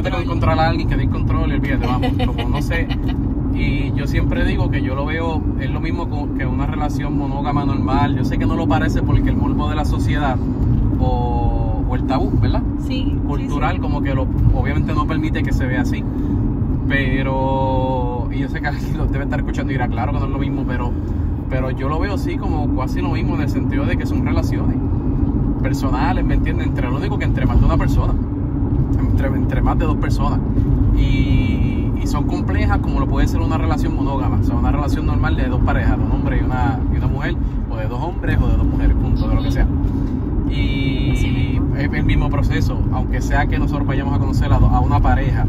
Que hay acabamos de control. encontrar a alguien que tiene control y olvídate, vamos, como no sé. Y yo siempre digo que yo lo veo, es lo mismo que una relación monógama normal. Yo sé que no lo parece porque el morbo de la sociedad o, o el tabú, ¿verdad? Sí, cultural sí, sí. como que lo, obviamente no permite que se vea así pero y yo sé que alguien lo debe estar escuchando y dirá claro que no es lo mismo pero pero yo lo veo así como casi lo mismo en el sentido de que son relaciones personales me entiendes entre lo único que entre más de una persona entre, entre más de dos personas. Y, y son complejas como lo puede ser una relación monógama o sea una relación normal de dos parejas de un hombre y una, y una mujer o de dos hombres o de dos mujeres punto de lo que sea. Y es el mismo proceso, aunque sea que nosotros vayamos a conocer a, a una pareja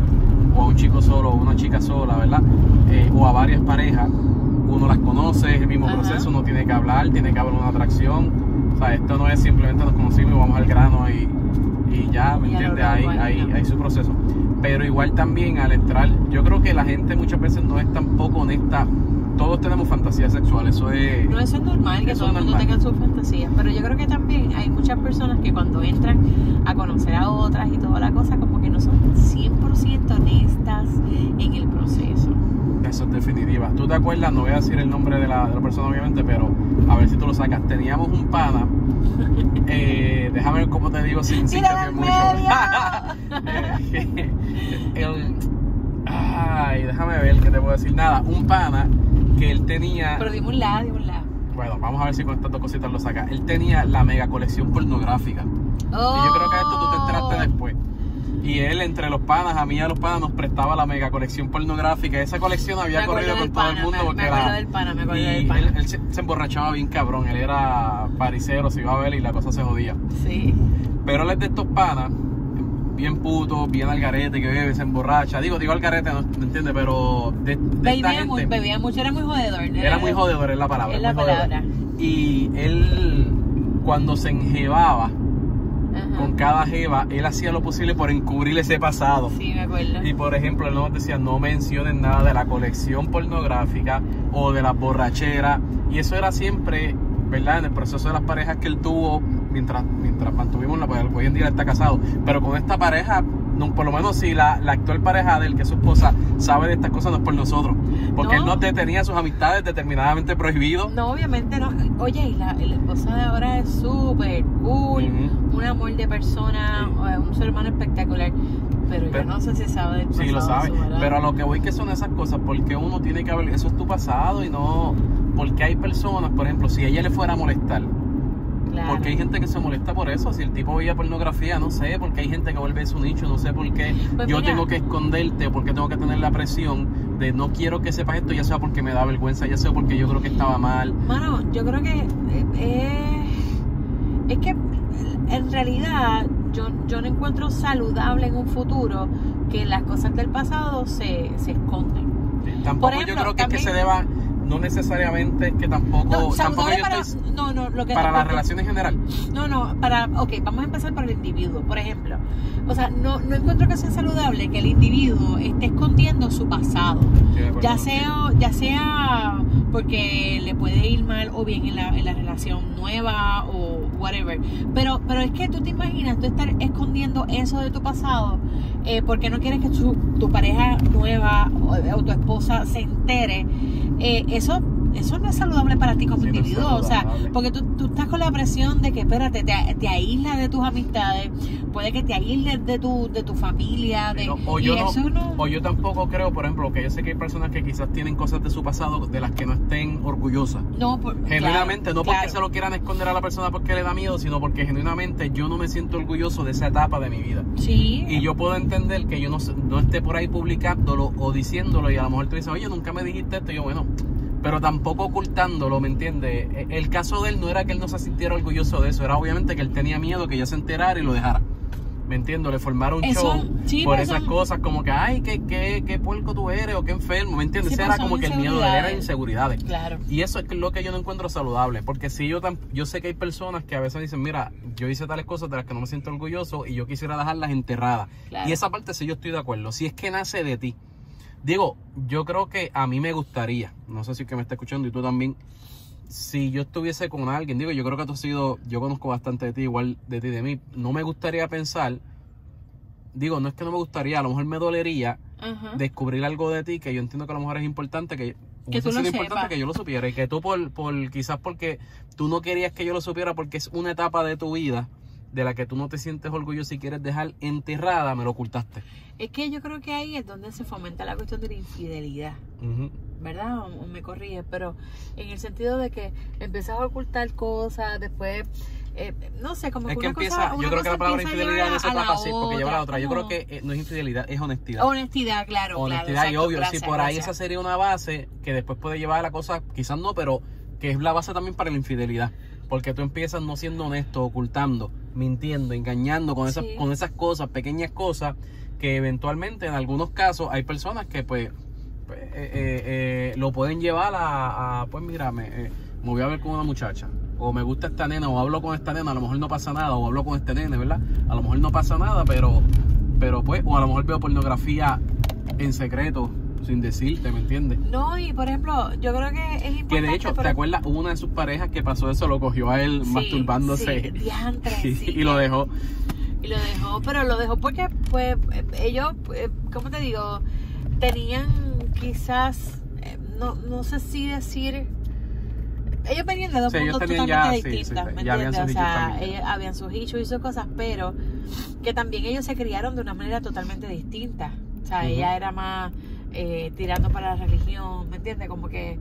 o a un chico solo o una chica sola, ¿verdad? Eh, o a varias parejas, uno las conoce, es el mismo Ajá. proceso, uno tiene que hablar, tiene que haber una atracción, o sea, esto no es simplemente nos conocimos y vamos al grano y, y ya, ¿me entiendes? Hay, hay, hay su proceso. Pero igual también al entrar, yo creo que la gente muchas veces no es tampoco honesta. Todos tenemos fantasías sexuales, eso es... No, eso es normal, que todo el mundo tenga sus fantasías, pero yo creo que también hay muchas personas que cuando entran a conocer a otras y toda la cosa, como que no son 100% honestas en el proceso. Eso es definitiva. ¿Tú te acuerdas? No voy a decir el nombre de la, de la persona, obviamente, pero a ver si tú lo sacas. Teníamos un pana. eh, déjame ver cómo te digo sin, sin ¡Tíralo cambiar mucho. Eh, el- ay, déjame ver qué te puedo decir. Nada, un pana que él tenía. Pero dime un lado, dime un lado. Bueno, vamos a ver si con estas dos cositas lo sacas. Él tenía la mega colección pornográfica. Y yo creo que a esto tú te enteraste después. Y él, entre los panas, a mí y a los panas, nos prestaba la mega colección pornográfica. Esa colección había Me corrido con todo el mundo me- porque me era- acuerdo del pana, me acuerdo y del pana. Él, él se, se emborrachaba bien cabrón. Él era paricero, se iba a ver y la cosa se jodía. Sí. Pero él es de estos panas, bien puto, bien al garete, que bebe, se emborracha. Digo, digo al garete, no, ¿me entiendes? Pero de, de esta Bebía, gente... muy, bebía mucho, era muy jodedor. Era muy jodedor, es la palabra. Es la jodedor. palabra. Y él, cuando se enjebaba Ajá. con cada jeva, él hacía lo posible por encubrir ese pasado. Sí, me acuerdo. Y por ejemplo, él nos decía, no mencionen nada de la colección pornográfica o de la borrachera. Y eso era siempre, ¿verdad? En el proceso de las parejas que él tuvo mientras, mientras mantuvimos la pareja. Hoy en día está casado. Pero con esta pareja, no, por lo menos si la, la actual pareja de él, que es su esposa, sabe de estas cosas, no es por nosotros. Porque No. él no te tenía sus amistades determinadamente prohibido. No, obviamente no. Oye, y la, la esposa de ahora es súper cool, Ujú. un amor de persona, Sí. eh, un ser humano espectacular. Pero, Pero- yo no sé si sabe del Sí, lo sabe. Pero a lo que voy que son esas cosas, porque uno tiene que haber, eso es tu pasado y no, porque hay personas, por ejemplo, si a ella le fuera a molestar, Claro. porque hay gente que se molesta por eso, si el tipo veía pornografía, no sé, porque hay gente que vuelve su nicho, no sé por qué Pues yo mira. tengo que esconderte, porque tengo que tener la presión de no quiero que sepas esto, ya sea porque me da vergüenza, ya sea porque yo creo que estaba mal. Mano, yo creo que eh, eh, es que en realidad yo, yo no encuentro saludable en un futuro que las cosas del pasado se, se esconden. Tampoco ejemplo, yo creo que es que se deba no necesariamente es que tampoco, No, tampoco yo para, estoy no, no, lo que para las relaciones en general. No, no, para, ok, vamos a empezar por el individuo, por ejemplo. O sea, no, no encuentro que sea saludable que el individuo esté escondiendo su pasado. Ya sea, ya sea porque le puede ir mal o bien en la, en la relación nueva o whatever. Pero, pero es que tú te imaginas tú estar escondiendo eso de tu pasado eh, porque no quieres que tu, tu pareja nueva o, o tu esposa se entere. Eh, eso, eso no es saludable para ti como Sí, no es individuo. O sea, porque tú, tú estás con la presión de que, espérate, te, te aíslas de tus amistades, puede que te aísles de tu, de tu familia, de, No, o, yo eso no... o yo tampoco creo, por ejemplo, que yo sé que hay personas que quizás tienen cosas de su pasado de las que no estén orgullosas. no, por- Genuinamente, claro, no porque claro. se lo quieran esconder a la persona porque le da miedo, sino porque genuinamente yo no me siento orgulloso de esa etapa de mi vida. Sí. Y yo puedo entender que yo no, no esté por ahí publicándolo o diciéndolo y a lo mejor tú dices, oye, nunca me dijiste esto. Y yo, bueno, pero tampoco ocultándolo, ¿me entiendes? E- El caso de él no era que él no se sintiera orgulloso de eso, era obviamente que él tenía miedo que ella se enterara y lo dejara. ¿Me entiendo? Le formaron un Eso- show sí, por esas son- cosas, como que, ay, qué, qué, qué puerco tú eres o qué enfermo, ¿me entiendes? Sí, era como que el miedo de él era inseguridades. Claro. Y eso es lo que yo no encuentro saludable, porque si yo tam- yo sé que hay personas que a veces dicen, mira, yo hice tales cosas de las que no me siento orgulloso y yo quisiera dejarlas enterradas. Claro. Y esa parte sí yo estoy de acuerdo, si es que nace de ti. Digo, yo creo que a mí me gustaría, no sé si es que me está escuchando y tú también, si yo estuviese con alguien, digo, yo creo que tú has sido, yo conozco bastante de ti, igual de ti de mí, no me gustaría pensar, digo, no es que no me gustaría, a lo mejor me dolería descubrir algo de ti que yo entiendo que a lo mejor es importante que Que tú lo importante que yo lo supiera y que tú por, por quizás porque tú no querías que yo lo supiera porque es una etapa de tu vida de la que tú no te sientes orgulloso y quieres dejar enterrada, me lo ocultaste. Es que yo creo que ahí es donde se fomenta la cuestión de la infidelidad. ¿verdad? O, me corrige, pero en el sentido de que empiezas a ocultar cosas, después, eh, no sé, como Es que una empieza, cosa, yo una creo que la palabra infidelidad en llevar esa a la etapa sí, porque lleva a la otra. Yo creo que eh, no es infidelidad, es honestidad. Honestidad, claro, honestidad claro. y exacto, obvio, gracias, sí, por ahí esa sería una base que después puede llevar a la cosa, quizás no, pero que es la base también para la infidelidad. Porque tú empiezas no siendo honesto, ocultando, mintiendo, engañando con esas, Sí. con esas cosas, pequeñas cosas, que eventualmente en algunos casos hay personas que pues, pues, eh, eh, eh, lo pueden llevar a, a, pues mira, me, eh, me voy a ver con una muchacha, o me gusta esta nena, o hablo con esta nena, a lo mejor no pasa nada, o hablo con este nene, ¿verdad? A lo mejor no pasa nada, pero, pero pues, o a lo mejor veo pornografía en secreto, sin decirte, ¿me entiendes? No, y por ejemplo, yo creo que es importante. Que de hecho, ¿te acuerdas? Una de sus parejas que pasó eso, lo cogió a él Sí, masturbándose sí, y, sí. y lo dejó. Y lo dejó, pero lo dejó porque, pues, ellos, eh, ¿cómo te digo? Tenían quizás, eh, no, no sé si decir. Ellos venían de dos Sí, tenían totalmente ya, sí, sí, ¿me ya entiendes? O sus sea, ellos habían sus issues y sus cosas, pero que también ellos se criaron de una manera totalmente distinta. O sea, ella era más eh, tirando para la religión, ¿me entiendes? Como que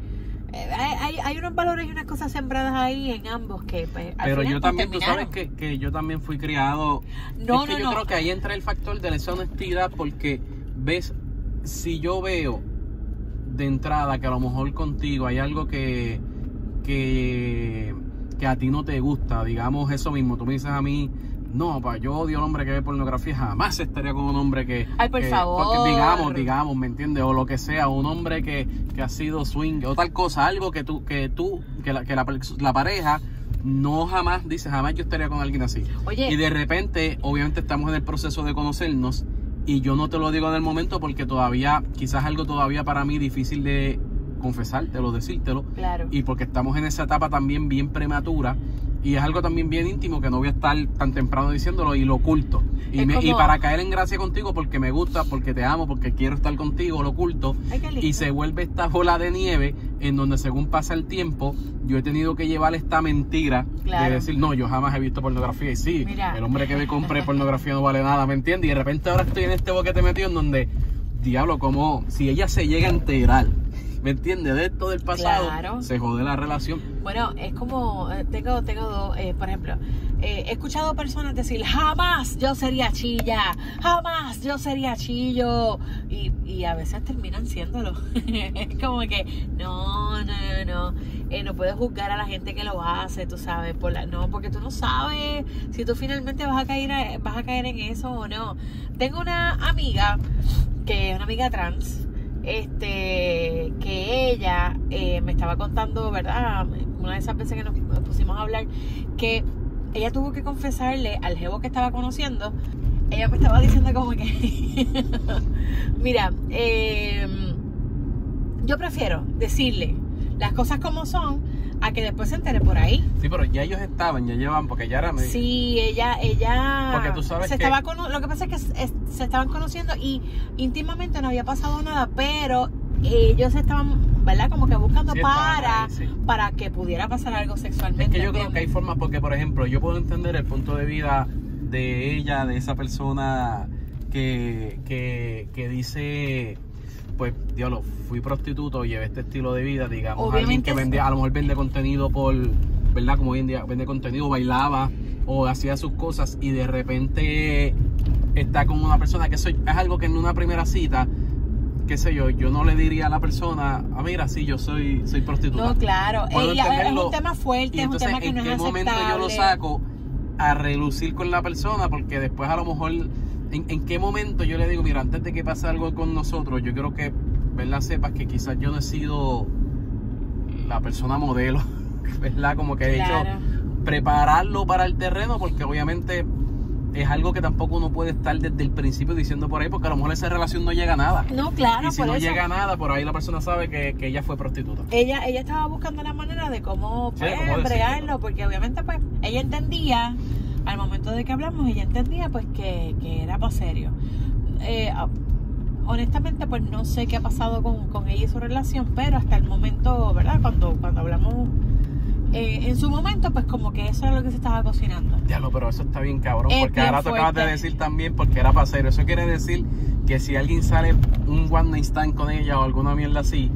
eh, hay, hay- unos valores y unas cosas sembradas ahí en ambos que, pues, al Pero final, yo pues, también, tú sabes que, que yo también fui criado. No, es que no, yo no. creo que ahí entra el factor de esa honestidad porque, ves, si yo veo de entrada que a lo mejor contigo hay algo que, que, que a ti no te gusta, digamos eso mismo, tú me dices a mí, no, pa, yo odio al hombre que ve pornografía, jamás estaría con un hombre que... Ay, por que- favor. porque digamos, digamos, ¿me entiendes? O lo que sea, un hombre que, que ha sido swing o tal cosa, algo que tú, que tú, que la, que la, la pareja no jamás dice, jamás yo estaría con alguien así. Oye, Y de repente, obviamente estamos en el proceso de conocernos y yo no te lo digo en el momento porque todavía, quizás algo todavía para mí difícil de confesártelo, decírtelo, claro. y porque estamos en esa etapa también bien prematura y es algo también bien íntimo que no voy a estar tan temprano diciéndolo y lo oculto. Y, para caer en gracia contigo porque me gusta, porque te amo, porque quiero estar contigo, lo oculto. Ay. Y se vuelve esta bola de nieve en donde según pasa el tiempo, yo he tenido que llevar esta mentira Claro. de decir, no, yo jamás he visto pornografía. Y sí, Mira. el hombre que me compre pornografía no vale nada, ¿me entiendes? Y de repente ahora estoy en este boquete metido en donde, diablo, como si ella se llega a enterar, ¿me entiendes? De esto del pasado, Claro. se jode la relación. Bueno, es como, eh, tengo, tengo dos, eh, por ejemplo, eh, he escuchado personas decir, jamás yo sería chilla, jamás yo sería chillo, y, y a veces terminan siéndolo. es como que, no, no, no, no, eh, no puedes juzgar a la gente que lo hace, tú sabes, por la, no, porque tú no sabes si tú finalmente vas a caer, a- vas a caer en eso o no. Tengo una amiga, que es una amiga trans, este que ella eh, me estaba contando, ¿verdad? Una de esas veces que nos, pusimos a hablar, que ella tuvo que confesarle al jevo que estaba conociendo, ella me estaba diciendo como que, mira, eh, yo prefiero decirle las cosas como son a que después se entere por ahí. Sí, pero ya ellos estaban, ya llevan, porque ya era... Sí, ella, ella Porque tú sabes se que- estaba cono- lo que pasa es que se, es- se estaban conociendo y íntimamente no había pasado nada, pero ellos estaban, ¿verdad? Como que buscando Sí, para, sí. para que pudiera pasar algo Es sexualmente. que yo creo que hay formas, porque por ejemplo, yo puedo entender el punto de vida de ella, de esa persona que, que, que dice, pues, diablo, fui prostituto, llevé este estilo de vida, digamos, alguien que vendía, a lo mejor vende contenido por, ¿verdad? Como hoy en día vende contenido, bailaba o hacía sus cosas y de repente está con una persona que eso es algo que en una primera cita qué sé yo, yo no le diría a la persona, ah, mira, sí, yo soy, soy prostituta. No, claro, ella, es un tema fuerte, un entonces, tema que ¿en qué momento yo lo saco a relucir con la persona? Porque después a lo mejor, ¿en, en qué momento yo le digo, mira, antes de que pase algo con nosotros, yo quiero que, ¿verdad? Sepas que quizás yo no he sido la persona modelo, ¿verdad? Como que he Claro. hecho prepararlo para el terreno, porque obviamente es algo que tampoco uno puede estar desde el principio diciendo por ahí, porque a lo mejor esa relación no llega a nada. No, claro, y si por no eso. llega a nada, por ahí la persona sabe que, que ella fue prostituta. ella ella estaba buscando la manera de cómo Sí, pues, cómo decirlo. bregarlo porque obviamente pues ella entendía al momento de que hablamos ella entendía pues que, que era para serio. Eh, ah, honestamente pues no sé qué ha pasado con, con ella y su relación pero hasta el momento verdad cuando cuando hablamos eh, en su momento pues como que eso era lo que se estaba cocinando Diablo, pero eso está bien cabrón, Es porque bien ahora tú acabas de fuerte. decir también porque era para serio. Eso quiere decir que si alguien sale un one night stand con ella o alguna mierda así,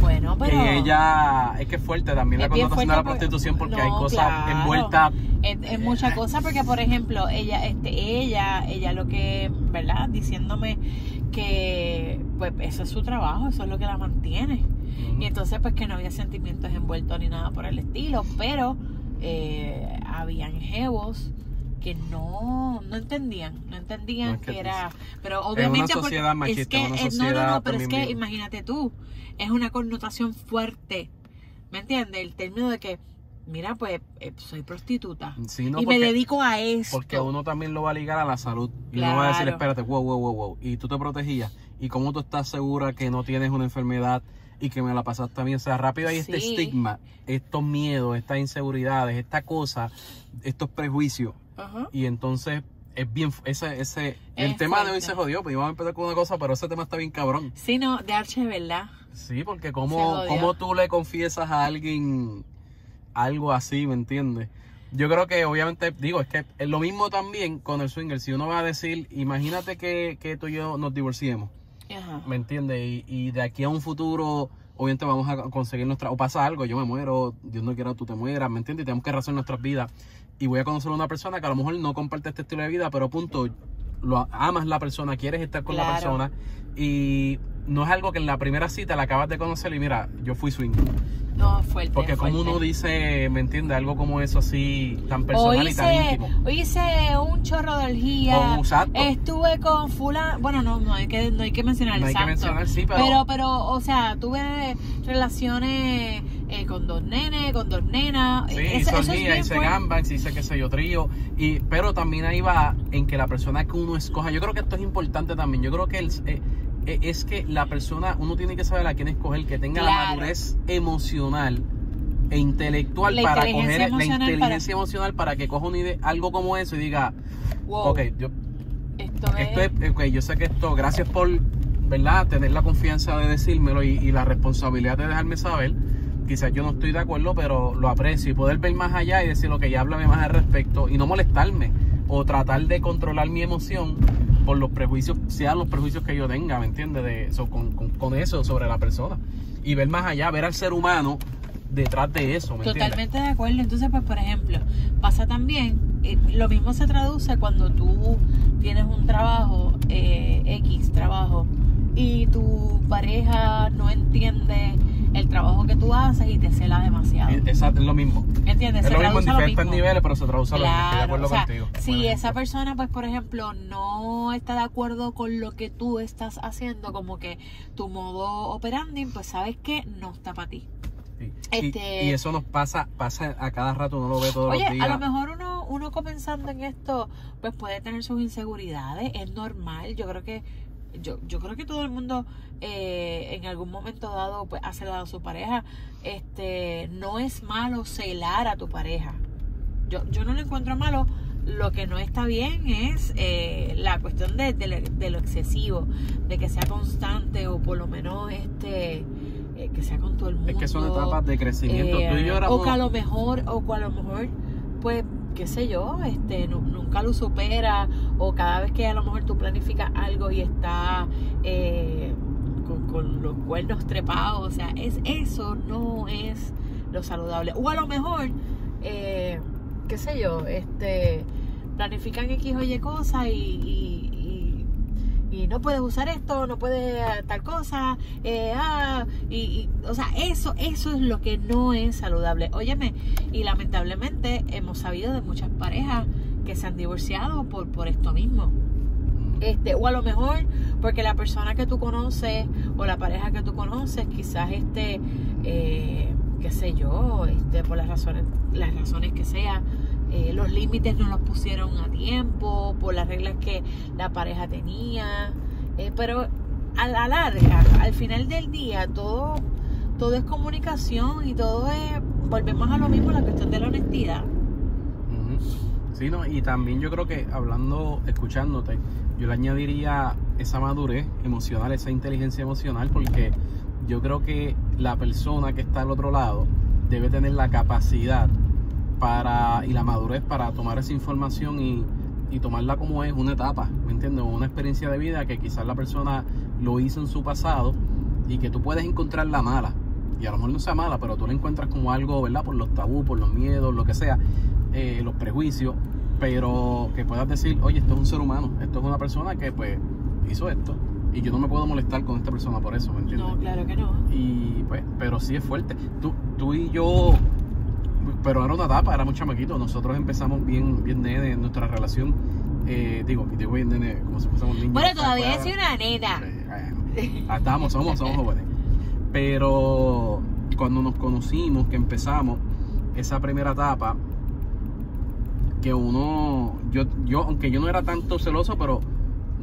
bueno pero que ella es que es fuerte también la Es connotación de la fuerte porque- prostitución porque hay cosas claro. envueltas. es, es mucha cosa porque por ejemplo ella este ella ella lo que verdad diciéndome que pues eso es su trabajo eso es lo que la mantiene Y entonces pues que no había sentimientos envueltos ni nada por el estilo pero eh, habían jevos que no no entendían no entendían No, es que que era pero obviamente sociedad es que una no no no pero es que imagínate tú es una connotación fuerte ¿me entiendes? el término de que mira pues eh, soy prostituta Sí, no, y porque, me dedico a esto porque uno también lo va a ligar a la salud y uno va a decir, Claro. espérate, wow, wow, wow, wow. Y tú te protegías. ¿Y cómo tú estás segura que no tienes una enfermedad y que me la pasaste bien? O sea, rápido hay este estigma, estos miedos, estas inseguridades, esta cosa, estos prejuicios. Ajá. Y entonces es bien, ese, ese, el tema de hoy se jodió, pues íbamos a empezar con una cosa, pero ese tema está bien cabrón. Sí, no, de Arche, ¿verdad? Sí, porque cómo, cómo tú le confiesas a alguien algo así, ¿me entiendes? Yo creo que obviamente, digo, es que es lo mismo también con el swinger. Si uno va a decir, imagínate que, que tú y yo nos divorciemos, Ajá. ¿me entiendes? Y, y de aquí a un futuro, obviamente vamos a conseguir nuestra, o pasa algo, yo me muero, Dios no quiera tú te mueras, ¿me entiendes? Y tenemos que rehacer nuestras vidas. Y voy a conocer a una persona que a lo mejor no comparte este estilo de vida, pero punto, lo amas la persona, quieres estar con la persona y no es algo que en la primera cita la acabas de conocer y mira, yo fui swinger. No, fuerte. Porque como fuerte. uno dice, ¿me entiende? Algo como eso así, tan personal y tan hice, íntimo. o hice un chorro de orgía. Estuve con fulano. Bueno, no, no hay que, no hay que mencionar No hay que mencionar, sí, pero- pero... pero, o sea, tuve relaciones eh, con dos nenes, con dos nenas. Sí, Eso- hizo eso es orgía, hice gambas, hice qué sé yo, trío. Y, pero también ahí va en que la persona que uno escoja, yo creo que esto es importante también. Yo creo que el, eh, eh, es que la persona, uno tiene que saber a quién escoger, que tenga la madurez emocional e intelectual La para coger la inteligencia emocional para que coja una idea, algo como eso y diga, Wow, ok, yo esto es. Esto es, ok, yo sé que esto, gracias por, ¿verdad? Tener la confianza de decírmelo y, y la responsabilidad de dejarme saber. Quizás yo no estoy de acuerdo, pero lo aprecio y poder ver más allá y decir, ok, ya háblame más al respecto y no molestarme o tratar de controlar mi emoción por los prejuicios, sean los prejuicios que yo tenga, ¿me entiendes? De, so- con, con- eso sobre la persona y ver más allá, ver al ser humano detrás de eso, ¿me? Totalmente de acuerdo. Entonces, pues, por ejemplo, pasa también, eh, lo mismo se traduce cuando tú tienes un trabajo, eh, X trabajo, y tu pareja no entiende el trabajo que tú haces y te cela demasiado. Y- Exacto, es lo mismo. Entiendes? Es Se lo mismo en diferentes mismo. niveles, pero se traduce a lo mismo. Estoy de Claro, acuerdo o sea, contigo. si esa persona, pues, por ejemplo, no está de acuerdo con lo que tú estás haciendo, como que tu modo operandi, pues sabes que no está para ti. Sí. este- Y, y eso nos pasa, pasa a cada rato, uno lo ve todos Oye, los días. a lo mejor uno, uno comenzando en esto, pues puede tener sus inseguridades, es normal. Yo creo que, yo, yo creo que todo el mundo eh, en algún momento dado, pues ha celado a su pareja. Este, no es malo celar a tu pareja. Yo, yo no lo encuentro malo. Lo que no está bien es eh, la cuestión de, de, lo- de lo excesivo, de que sea constante o por lo menos este eh, que sea con todo el mundo. Es que son etapas de crecimiento. Eh, Tú y yo o que a lo mejor, o que a lo mejor, pues, qué sé yo, este, nu- nunca lo supera, o cada vez que a lo mejor tú planificas algo y está eh, con, los cuernos trepados, o sea, es eso no es lo saludable. O a lo mejor, eh, qué sé yo, este, planifican X o Y cosas y, y- no puedes usar esto, no puedes tal cosa, eh, ah, y, y, o sea, eso, eso es lo que no es saludable. Óyeme, y lamentablemente hemos sabido de muchas parejas que se han divorciado por, por esto mismo. Este, o a lo mejor porque la persona que tú conoces o la pareja que tú conoces quizás este eh, qué sé yo este por las razones las razones que sea eh, los límites no los pusieron a tiempo por las reglas que la pareja tenía eh, pero a la larga al final del día todo todo es comunicación y todo es volvemos a lo mismo la cuestión de la honestidad. Sí, no, y también yo creo que hablando, escuchándote, yo le añadiría esa madurez emocional, esa inteligencia emocional, porque yo creo que la persona que está al otro lado debe tener la capacidad para y la madurez para tomar esa información y, y tomarla como es una etapa, ¿me entiendes? Una experiencia de vida que quizás la persona lo hizo en su pasado y que tú puedes encontrar la mala. Y a lo mejor no sea mala, pero tú la encuentras como algo, ¿verdad? Por los tabú, por los miedos, lo que sea, eh, los prejuicios, pero que puedas decir, oye, esto es un ser humano, esto es una persona que pues hizo esto y yo no me puedo molestar con esta persona por eso, ¿me entiendes? no claro que no Y pues, pero sí es fuerte. Tú, tú y yo, pero era una etapa, éramos chamaquitos. Nosotros empezamos bien, bien nene en nuestra relación. Eh, digo, digo bien nene, como si fuésemos niños. bueno todavía soy una bueno. Ah, estamos, somos, somos jóvenes. Pero cuando nos conocimos, que empezamos esa primera etapa, que uno, yo, yo, aunque yo no era tanto celoso, pero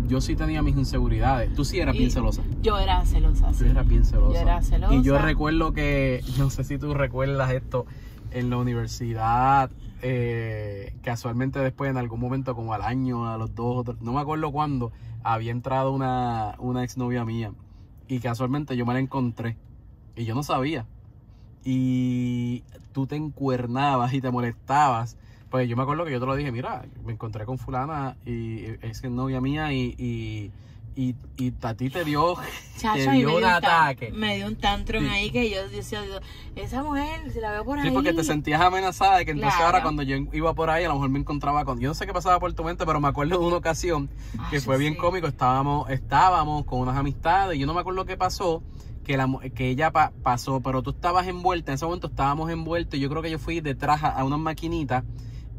yo sí tenía mis inseguridades. Tú sí eras Y- bien celosa. yo era celosa Tú sí. eras bien celosa. Yo era celosa. Y yo recuerdo que, no sé si tú recuerdas esto, en la universidad, eh, casualmente después, en algún momento, como al año, a los dos, no me acuerdo cuándo, había entrado una, una exnovia mía. Y casualmente yo me la encontré. Y yo no sabía. Y tú te encuernabas y te molestabas. Pues yo me acuerdo que yo te lo dije, mira, me encontré con fulana y es novia mía y, y, y, y a ti te dio, Chacho, te dio un ataque. me dio un tantrum Sí. ahí que yo decía, esa mujer, si la veo por ahí. Sí, porque te sentías amenazada de que entonces Claro. ahora cuando yo iba por ahí a lo mejor me encontraba con... Yo no sé qué pasaba por tu mente, pero me acuerdo de una ocasión que Ay, fue bien sí. cómico. Estábamos, estábamos con unas amistades y yo no me acuerdo qué pasó, que, la, que ella pa- pasó, pero tú estabas envuelta, en ese momento estábamos envueltos y yo creo que yo fui detrás a, a unas maquinitas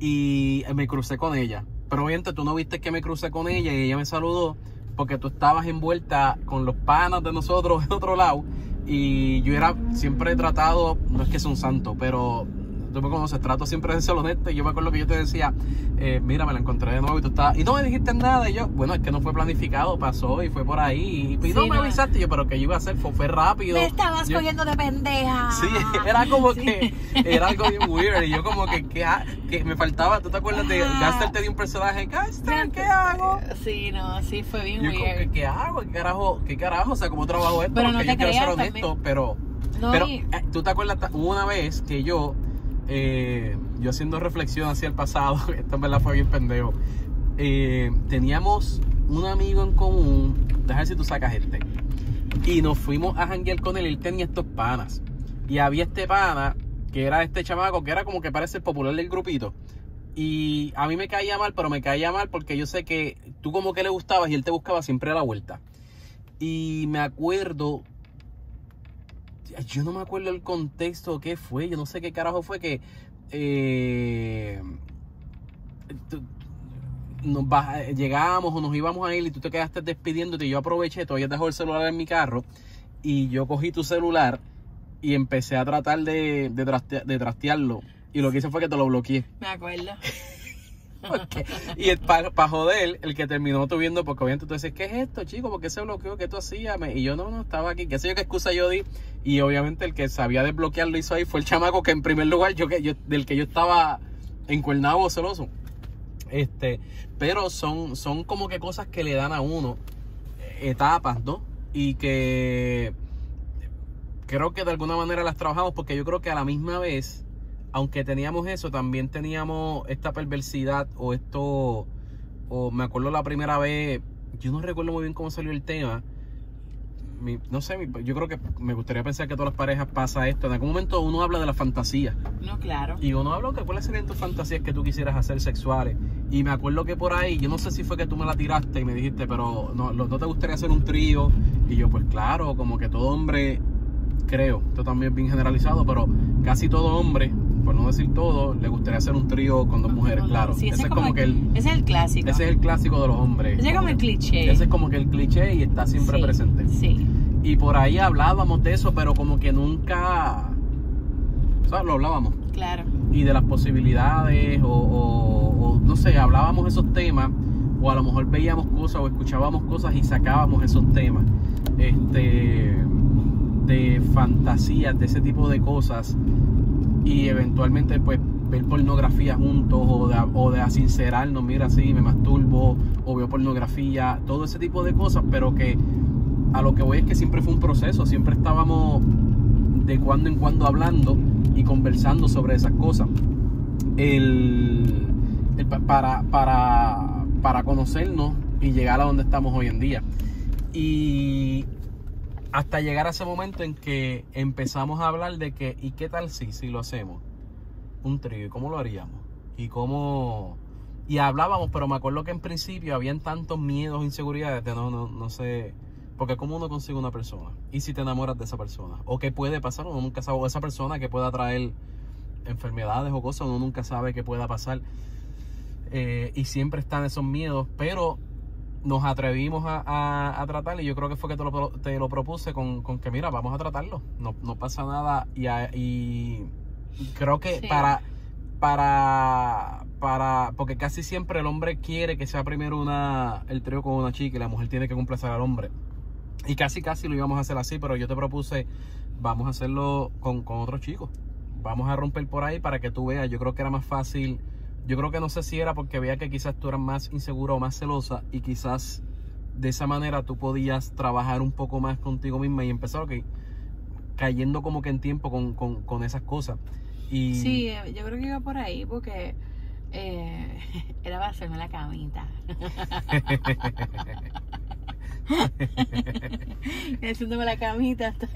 y me crucé con ella. Pero obviamente tú no viste que me crucé con ella y ella me saludó porque tú estabas envuelta con los panas de nosotros en otro lado y yo era siempre he tratado, no es que sea un santo, pero tú me conoces, trato siempre de ser honesto y yo me acuerdo que yo te decía, eh, mira, me la encontré de nuevo y tú estabas, y no me dijiste nada y yo, bueno, es que no fue planificado, pasó y fue por ahí y, y no me no. avisaste y yo, pero que yo iba a hacer, fue, fue rápido. Me estabas Yo- cogiendo de pendeja. Sí, era como Sí. que era algo bien weird y yo como que, ¿qué ha- que me faltaba, ¿tú te acuerdas de. Gaster te dio un personaje? Gaster, ¿qué hago? Sí, no, sí, fue bien Yo como que, weird. ¿qué hago? ¿Qué carajo? ¿Qué carajo? O sea, ¿cómo trabajo esto? Pero no Porque te yo quiero ser creas, honesto, también. pero... No, pero, eh, ¿tú te acuerdas? una vez que yo, eh, yo haciendo reflexión hacia el pasado, esto en verdad fue bien pendejo, eh, teníamos un amigo en común, déjame ver si tú sacas este, y nos fuimos a janguear con él, él tenía estos panas, y había este pana, que era este chamaco, que era como que parece el popular del grupito, y a mí me caía mal, pero me caía mal porque yo sé que tú como que le gustabas y él te buscaba siempre a la vuelta. Y me acuerdo, yo no me acuerdo el contexto, qué fue, yo no sé qué carajo fue que eh, nos llegábamos o nos íbamos a ir y tú te quedaste despidiéndote y yo aproveché, todavía dejó el celular en mi carro y yo cogí tu celular y empecé a tratar de, de, trastea- de trastearlo y lo que hice fue que te lo bloqueé. Me acuerdo. Y para joder, el que terminó tuviendo, porque obviamente tú dices, ¿qué es esto, chico? ¿Por qué se bloqueó? ¿Qué tú hacías? Y yo no, no, estaba aquí. ¿Qué sé yo qué excusa yo di? Y obviamente el que sabía desbloquear lo hizo ahí fue el chamaco que en primer lugar, yo que yo, del que yo estaba encuernado celoso. Este, pero son, son como que cosas que le dan a uno eh, etapas, ¿no? Y que creo que de alguna manera las trabajamos porque yo creo que a la misma vez, aunque teníamos eso, también teníamos esta perversidad o esto, o me acuerdo la primera vez, yo no recuerdo muy bien cómo salió el tema. Mi- no sé, mi- yo creo que me gustaría pensar que todas las parejas pasa esto. En algún momento uno habla de la fantasía. No, claro. Y uno habló que cuáles serían tus fantasías que tú quisieras hacer sexuales. Y me acuerdo que por ahí, yo no sé si fue que tú me la tiraste y me dijiste, pero no, ¿no te gustaría hacer un trío? Y yo, pues claro, como que todo hombre, creo, esto también es bien generalizado, pero casi todo hombre, por no decir todo, le gustaría hacer un trío con dos mujeres, claro. Sí, ese, es como que el, ese es el clásico. ese es el clásico de los hombres. Ese es como el cliché. Ese es como que el cliché y está siempre Sí, presente. Sí. Y por ahí hablábamos de eso, pero como que nunca, o sea, lo hablábamos Claro. y de las posibilidades o, o- o, no sé, hablábamos esos temas o a lo mejor veíamos cosas o escuchábamos cosas y sacábamos esos temas este de fantasías, de ese tipo de cosas y eventualmente pues ver pornografía juntos o de, o de sincerarnos, mira así, me masturbo o veo pornografía, todo ese tipo de cosas, pero que a lo que voy es que siempre fue un proceso, siempre estábamos de cuando en cuando hablando y conversando sobre esas cosas. El, el pa- para, para, para conocernos y llegar a donde estamos hoy en día. Y hasta llegar a ese momento en que empezamos a hablar de que, ¿y qué tal si, lo hacemos? Un trío, ¿y cómo lo haríamos? Y cómo... Y hablábamos, pero me acuerdo que en principio habían tantos miedos, inseguridades de no, no, no sé... Porque cómo uno consigue una persona y si te enamoras de esa persona o qué puede pasar, uno nunca sabe, o esa persona que pueda traer enfermedades o cosas, uno nunca sabe qué pueda pasar. Eh, y siempre están esos miedos, pero nos atrevimos a, a, a tratar y yo creo que fue que te lo, te lo propuse con, con que mira, vamos a tratarlo, no, no pasa nada y, a- y creo que Sí. para, para, para, porque casi siempre el hombre quiere que sea primero una, el trío con una chica y la mujer tiene que complacer al hombre. Y casi casi lo íbamos a hacer así, pero yo te propuse, vamos a hacerlo con, con otros chicos. Vamos a romper por ahí para que tú veas. Yo creo que era más fácil. Yo creo que no sé si era porque veía que quizás tú eras más insegura o más celosa y quizás de esa manera tú podías trabajar un poco más contigo misma y empezar, ok, cayendo como que en tiempo con, con, con esas cosas. Y Sí, yo creo que iba por ahí porque eh, era para hacerme la camita. Haciéndome la camita hasta,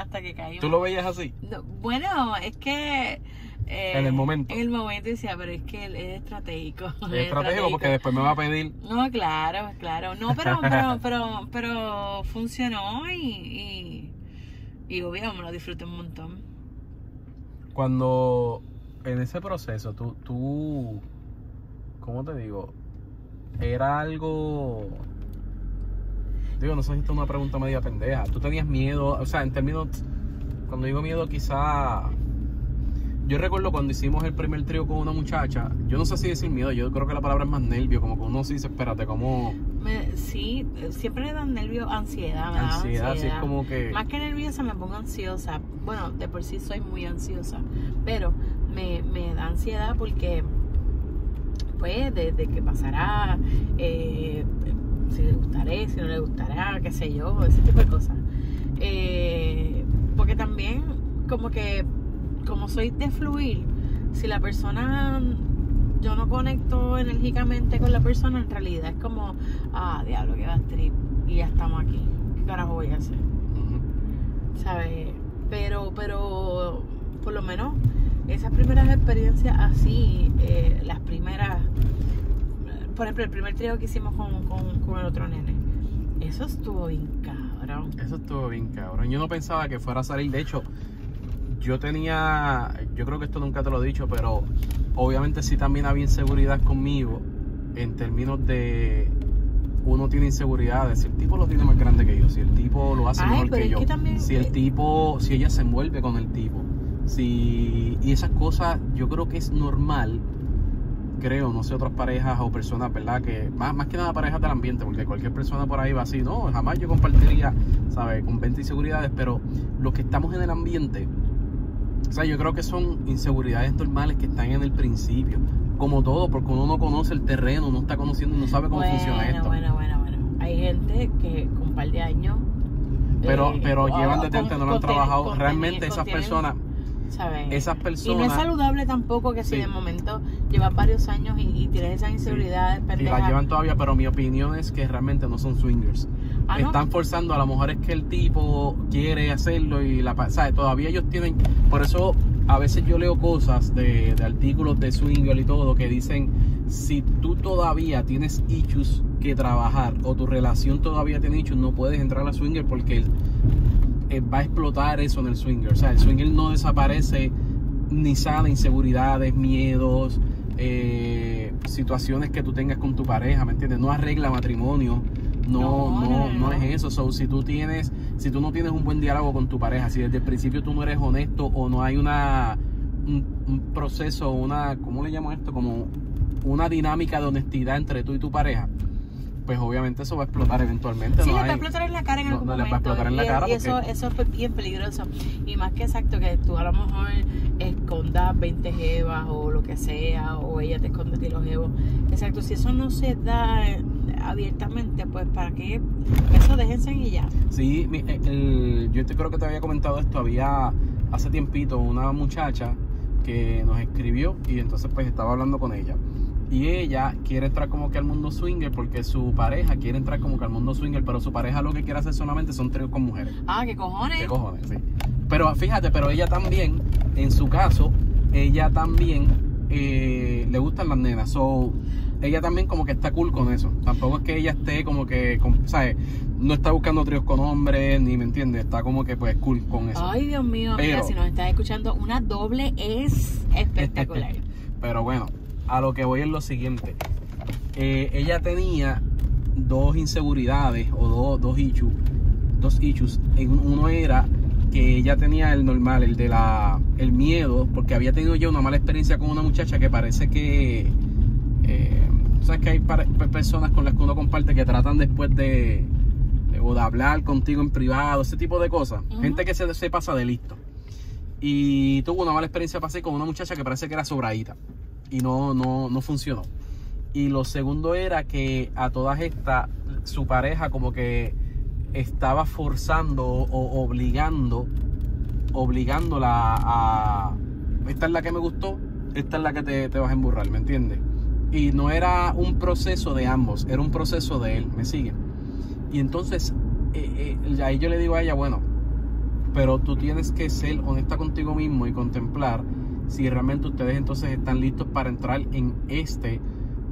hasta que cayó. tú lo veías así. No, bueno, es que... eh, En el momento. En el momento decía, pero es que él es estratégico. Es estratégico porque después me va a pedir. No, claro, claro. No, pero, pero, pero, pero funcionó y, y, y obvio me lo disfruté un montón. Cuando en ese proceso tú, tú, ¿cómo te digo? Era algo, digo, no sé si esto es una pregunta media pendeja. ¿Tú tenías miedo? O sea, en términos, cuando digo miedo quizá, yo recuerdo cuando hicimos el primer trío con una muchacha, yo no sé si decir miedo, yo creo que la palabra es más nervio, como que uno sí dice, espérate, como Me, sí, siempre me dan nervio, ansiedad, me ansiedad, así es como que... Más que nerviosa me pongo ansiosa. Bueno, de por sí soy muy ansiosa, pero me, me da ansiedad porque, pues, de, de que pasará, eh, si le gustaré, si no le gustará, qué sé yo, ese tipo de cosas. Eh, porque también, como que, como soy de fluir, si la persona yo no conecto enérgicamente con la persona, en realidad es como, ah, diablo, que va trip, y ya estamos aquí. ¿Qué carajo voy a hacer? ¿sabes? Pero, pero, por lo menos, esas primeras experiencias así, eh, las primeras, por ejemplo, el primer trío que hicimos con, con, con el otro nene, eso estuvo bien cabrón. Eso estuvo bien cabrón. Yo no pensaba que fuera a salir. De hecho, yo tenía, yo creo que esto nunca te lo he dicho, pero obviamente sí también había inseguridad conmigo en términos de uno tiene inseguridades, si el tipo lo tiene más grande que yo, si el tipo lo hace Ay, mejor que yo, que también- si el tipo, si ella se envuelve con el tipo, si y esas cosas yo creo que es normal, creo, no sé otras parejas o personas, ¿verdad? Que más, más que nada parejas del ambiente, porque cualquier persona por ahí va así, no, jamás yo compartiría, ¿sabes? Con 20 inseguridades, pero los que estamos en el ambiente, o sea, yo creo que son inseguridades normales que están en el principio. Como todo, porque uno no conoce el terreno, no está conociendo, no sabe cómo bueno, funciona esto. Bueno, bueno, bueno. Hay gente que con un par de años. Pero, eh, pero llevan antes, no lo han trabajado. Realmente esas personas, ¿sabes? esas Y no personas, es saludable tampoco que si Sí. de momento llevas varios años y, y tienes esas inseguridades y pendejas. las llevan todavía, pero mi opinión es que realmente no son swingers. Ah, ¿no? Están forzando, a lo mejor es que el tipo quiere hacerlo y la ¿sabes? Todavía ellos tienen, por eso a veces yo leo cosas de, de artículos de swinger y todo que dicen, si tú todavía tienes issues que trabajar o tu relación todavía tiene issues, no puedes entrar a swinger porque va a explotar eso en el swinger. O sea, el swinger no desaparece ni sana inseguridades, miedos, eh, situaciones que tú tengas con tu pareja, ¿me entiendes? No arregla matrimonio. No, No, no, no, no, no. es eso. So, si tú tienes, si tú no tienes un buen diálogo con tu pareja, si desde el principio tú no eres honesto o no hay una un, un proceso, una, ¿cómo le llamo esto? Como una dinámica de honestidad entre tú y tu pareja, pues obviamente eso va a explotar eventualmente. Sí, no les va a hay- explotar en la cara en no- algún no les va a momento. explotar en la y, cara y eso, eso es bien peligroso. Y más que exacto, que tú a lo mejor escondas 20 jevas o lo que sea, o ella te esconde ti los jevos. Exacto, si eso no se da eh, abiertamente, pues para qué, eso déjense y ya. Sí, mi- eh, el- yo te creo que te había comentado esto. Había hace tiempito una muchacha que nos escribió y entonces pues estaba hablando con ella. Y ella quiere entrar como que al mundo swinger porque su pareja quiere entrar como que al mundo swinger, pero su pareja lo que quiere hacer solamente son tríos con mujeres. Ah, ¿qué cojones? ¿Qué cojones? Sí. Pero fíjate, pero ella también, en su caso, ella también eh, le gustan las nenas. So, ella también como que está cool con eso. Tampoco es que ella esté como que, con- ¿sabes? No está buscando tríos con hombres, ni me entiende. Está como que pues cool con eso. Ay, Dios mío, mira, Pero- si nos estás escuchando, una doble es espectacular. Pero bueno, a lo que voy es lo siguiente. Eh, ella tenía dos inseguridades o dos, dos issues. Dos issues. Uno era que ella tenía el normal, el de la el miedo, porque había tenido ya una mala experiencia con una muchacha que parece que eh, sabes que hay personas con las que uno comparte que tratan después de, de- o de hablar contigo en privado, ese tipo de cosas. Gente que se, se pasa de listo. Y tuvo una mala experiencia pasé con una muchacha que parece que era sobradita y no, no, no funcionó. Y lo segundo era que a todas estas, su pareja como que estaba forzando o obligando, obligándola a, esta es la que me gustó, esta es la que te, te vas a emburrar, ¿me entiendes? Y no era un proceso de ambos, era un proceso de él, ¿me siguen? Y entonces, eh, eh, ahí yo le digo a ella, bueno, pero tú tienes que ser honesta contigo mismo y contemplar si realmente ustedes entonces están listos para entrar en este,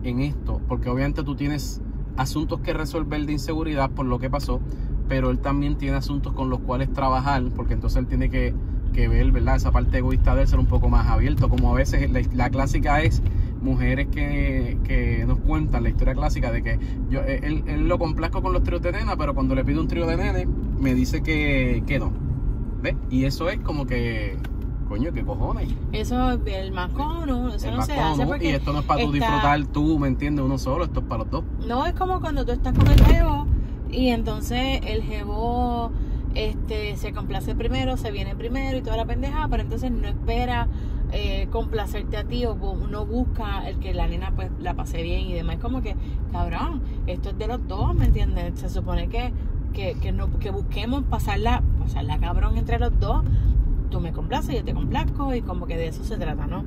en esto, porque obviamente tú tienes asuntos que resolver de inseguridad por lo que pasó, pero él también tiene asuntos con los cuales trabajar, porque entonces él tiene que, que ver, ¿verdad? Esa parte egoísta de él ser un poco más abierto, como a veces la, clásica es mujeres que, que nos cuentan la historia clásica de que yo eh, él, él lo complazco con los tríos de nena, pero cuando le pido un trío de nene, me dice que, que no. ¿Ves? Y eso es como que, coño, ¿qué cojones? Eso es el más cono, eso El no se hace y esto no es para tú está- disfrutar tú, ¿me entiendes? Uno solo, esto es para los dos. No es como cuando tú estás con el jevo y entonces el jevo este, se complace primero, se viene primero y toda la pendeja, pero entonces no espera eh, complacerte a ti o no busca el que la nena pues la pase bien y demás. Es como que, cabrón, esto es de los dos, ¿me entiendes? Se supone que, que, que, no, que busquemos pasarla, pasarla cabrón entre los dos. Tú me complaces, yo te complazco y como que de eso se trata, ¿no?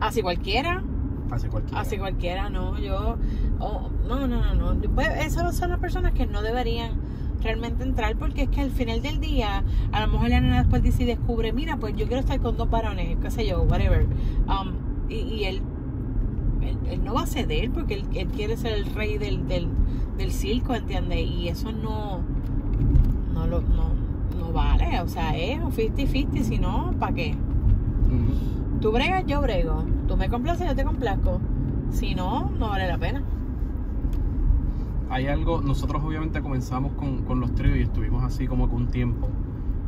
Así cualquiera, Así cualquiera. Así cualquiera, no, yo, oh, no, no, no, no, esas son las personas que no deberían realmente entrar porque es que al final del día, a lo mejor la nena después dice y descubre, mira, pues yo quiero estar con dos varones, qué sé yo, whatever, um, y, y él, él, él no va a ceder porque él, él quiere ser el rey del, del, del circo, ¿entiendes? Y eso no, no lo, no, no vale, o sea, es un 50-50, si no, ¿para qué? Ujú. Tú bregas, yo brego. Tú me complaces, yo te complazco. Si no, no vale la pena. Hay algo, nosotros obviamente comenzamos con, con los tríos y estuvimos así como con un tiempo.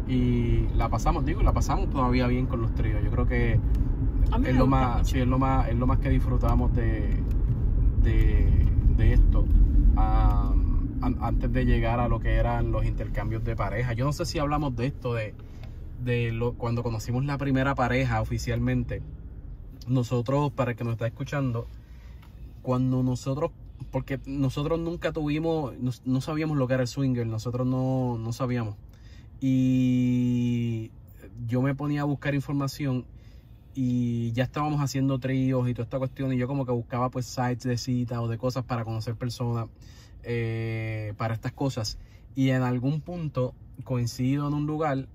Y la pasamos, digo, la pasamos todavía bien con los tríos. Yo creo que es lo más, sí, es lo más, es lo más que disfrutamos de, de, de esto. Am, an- antes de llegar a lo que eran los intercambios de pareja. Yo no sé si hablamos de esto, de, de lo, cuando conocimos la primera pareja oficialmente. Nosotros, para el que nos está escuchando, cuando nosotros, porque nosotros nunca tuvimos, no, no sabíamos lo que era el swinger, nosotros no, no sabíamos. Y yo me ponía a buscar información y ya estábamos haciendo tríos y toda esta cuestión y yo como que buscaba pues sites de citas o de cosas para conocer personas eh, para estas cosas y en algún punto coincido en un lugar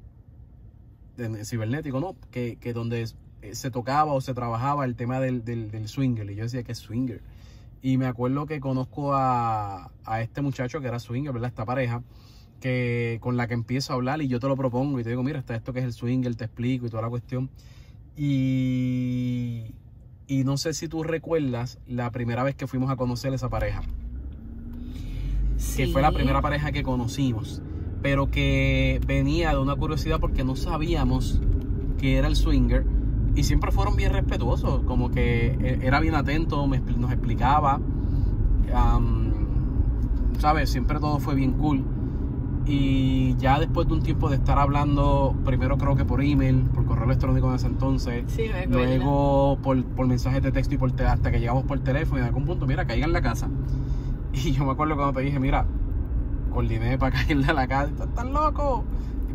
en- cibernético, ¿no? Que, que donde eh, se tocaba o se trabajaba el tema del, del, swinger y yo decía que es swinger y me acuerdo que conozco a, a este muchacho que era swinger, ¿verdad? Esta pareja que con la que empiezo a hablar y yo te lo propongo y te digo, mira, está esto que es el swinger, te explico y toda la cuestión. Y, y no sé si tú recuerdas la primera vez que fuimos a conocer esa pareja, que fue la primera pareja que conocimos, pero que venía de una curiosidad porque no sabíamos que era el swinger y siempre fueron bien respetuosos, como que eh, era bien atento, me nos explicaba, am, ¿sabes? Siempre todo fue bien cool. Y ya después de un tiempo de estar hablando, primero creo que por email, por correo electrónico en ese entonces, Sí, luego por, por mensajes de texto y por hasta que llegamos por teléfono y en algún punto, mira, caigan en la casa. Y yo me acuerdo cuando te dije, mira, coordiné para caerle a la casa, estás loco.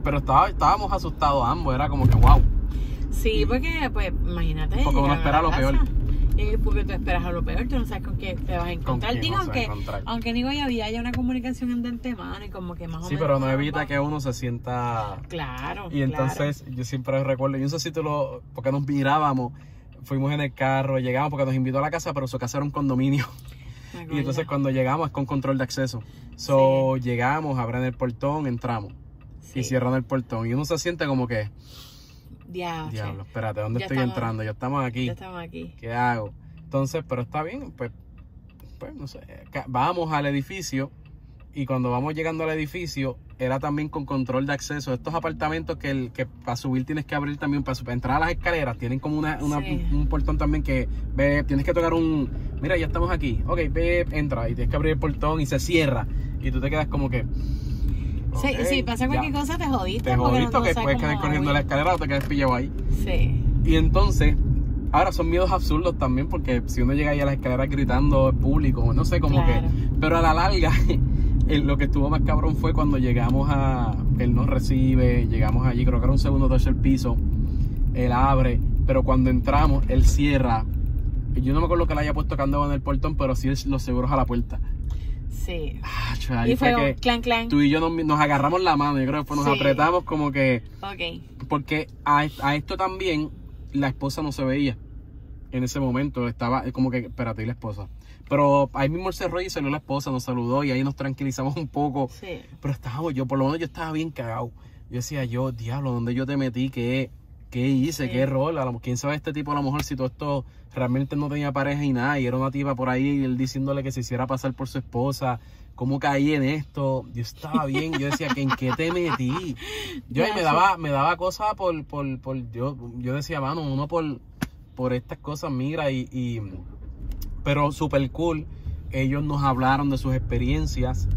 Pero estaba, estábamos asustados ambos, era como que wow. Sí, porque, pues, imagínate. Porque uno espera lo peor. eh, porque tú esperas a lo peor, tú no sabes con qué te vas a encontrar. Digo, aunque, encontrar. aunque digo, ya había ya una comunicación de antemano y como que más o Sí, menos. pero no evita va- que uno se sienta Claro. Y entonces yo siempre recuerdo, yo no sé si tú lo, porque nos mirábamos, fuimos en el carro, llegamos porque nos invitó a la casa, pero su casa era un condominio. Y entonces cuando llegamos es con control de acceso. So llegamos, abren el portón, entramos Sí. y cierran el portón. Y uno se siente como que, Diache. diablo, espérate, ¿dónde Ya estoy estamos- entrando? Ya estamos aquí. Ya estamos aquí. ¿Qué hago? Entonces, pero está bien, pues, pues no sé, vamos al edificio y cuando vamos llegando al edificio era también con control de acceso. Estos apartamentos que, el, que para subir tienes que abrir también, para, para entrar a las escaleras, tienen como una, una- Sí. un portón también que ve, tienes que tocar un, mira, ya estamos aquí, ok, ve, entra y tienes que abrir el portón y se cierra y tú te quedas como que... Sí, si pasa cualquier ya. cosa, te jodiste. Te porque no- jodiste no que puedes quedar corriendo la escalera o te quedas pillado ahí. Sí. Y entonces, ahora son miedos absurdos también, porque si uno llega ahí a las escaleras gritando es público, no sé, como Claro. que. Pero a la larga, lo que estuvo más cabrón fue cuando llegamos a. Él nos recibe, llegamos allí, creo que era un segundo o tercer piso. Él abre, pero cuando entramos, él cierra. Yo no me acuerdo que le haya puesto candado en el portón, pero sí los seguros a la puerta. Sí. Ah, y fue, que clan clan. tú y yo nos, nos agarramos la mano, yo creo que fue, nos Sí. apretamos como que. Ok. Porque a, a esto también la esposa no se veía en ese momento. Estaba como que, espérate, y la esposa. Pero ahí mismo él cerró y salió la esposa, nos saludó y ahí nos tranquilizamos un poco. Sí. Pero estábamos, yo por lo menos yo estaba bien cagado. Yo decía, yo, diablo, ¿dónde yo te metí? ¿Qué, qué hice? Sí. ¿Qué lo- ¿Quién sabe este tipo a lo mejor si todo esto realmente no tenía pareja y nada? Y era una tipa por ahí y él diciéndole que se hiciera pasar por su esposa. ¿Cómo caí en esto? Yo estaba bien, yo decía, ¿en qué te metí? Yo ahí me daba, me daba cosas por, por, por, yo, yo decía, mano, uno por, por estas cosas migra y, y pero super cool. Ellos nos hablaron de sus experiencias.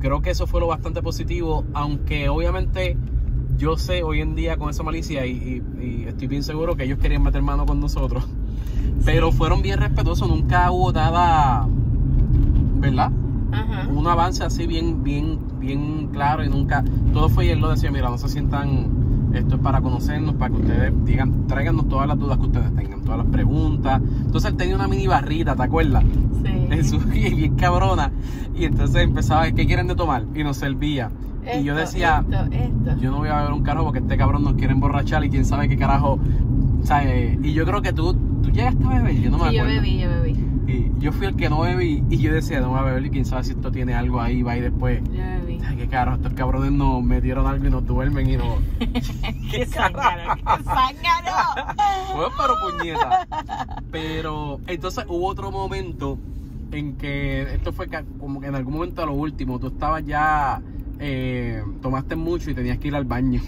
Creo que eso fue lo bastante positivo, aunque obviamente yo sé hoy en día con esa malicia y, y- y estoy bien seguro que ellos querían meter mano con nosotros. Pero fueron bien respetuosos, nunca hubo nada, ¿verdad? Ajá. un avance así bien, bien, bien claro y nunca, todo fue y él lo decía, mira, no se sientan, esto es para conocernos, para que ustedes digan, tráiganos todas las dudas que ustedes tengan, todas las preguntas. Entonces él tenía una mini barrita, ¿te acuerdas? En su Sí. bien cabrona. Y entonces empezaba, ¿qué quieren de tomar? Y nos servía. y yo decía, Esto, esto. yo no voy a beber un carajo porque este cabrón nos quiere emborrachar y quién sabe qué carajo. ¿sabes? Y yo creo que tú, tú llegaste a beber, yo no me sí, yo acuerdo. bebí, yo bebí. Y yo fui el que no bebí y yo decía, no voy a beber y quién sabe si esto tiene algo ahí, va y después. Ay, qué caro, estos cabrones nos metieron algo y nos duermen y nos. ¡Qué zángano! ¡Qué zángano! Pues, pero puñeta. Pero entonces hubo otro momento en que esto fue como que en algún momento a lo último, tú estabas ya, eh, tomaste mucho y tenías que ir al baño.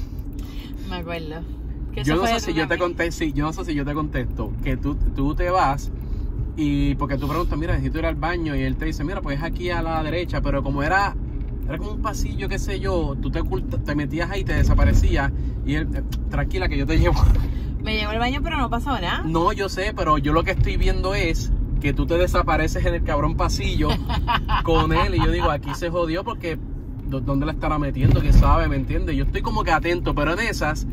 Me acuerdo. Que Yo no sé si yo te conté, sí, yo no sé si yo te contesto, que tú, tú te vas y porque tú preguntas, mira, necesito ir al baño y él te dice, mira, pues es aquí a la derecha, pero como era, era como un pasillo, qué sé yo, tú te, te metías ahí, te desaparecías y él, "Eh, tranquila que yo te llevo. Me llevó al baño, pero no pasó nada. No, yo sé, pero yo lo que estoy viendo es que tú te desapareces en el cabrón pasillo con él y yo digo, aquí se jodió porque ¿dó- ¿dónde la estará metiendo? ¿Quién sabe? ¿Me entiendes? Yo estoy como que atento, pero en esas,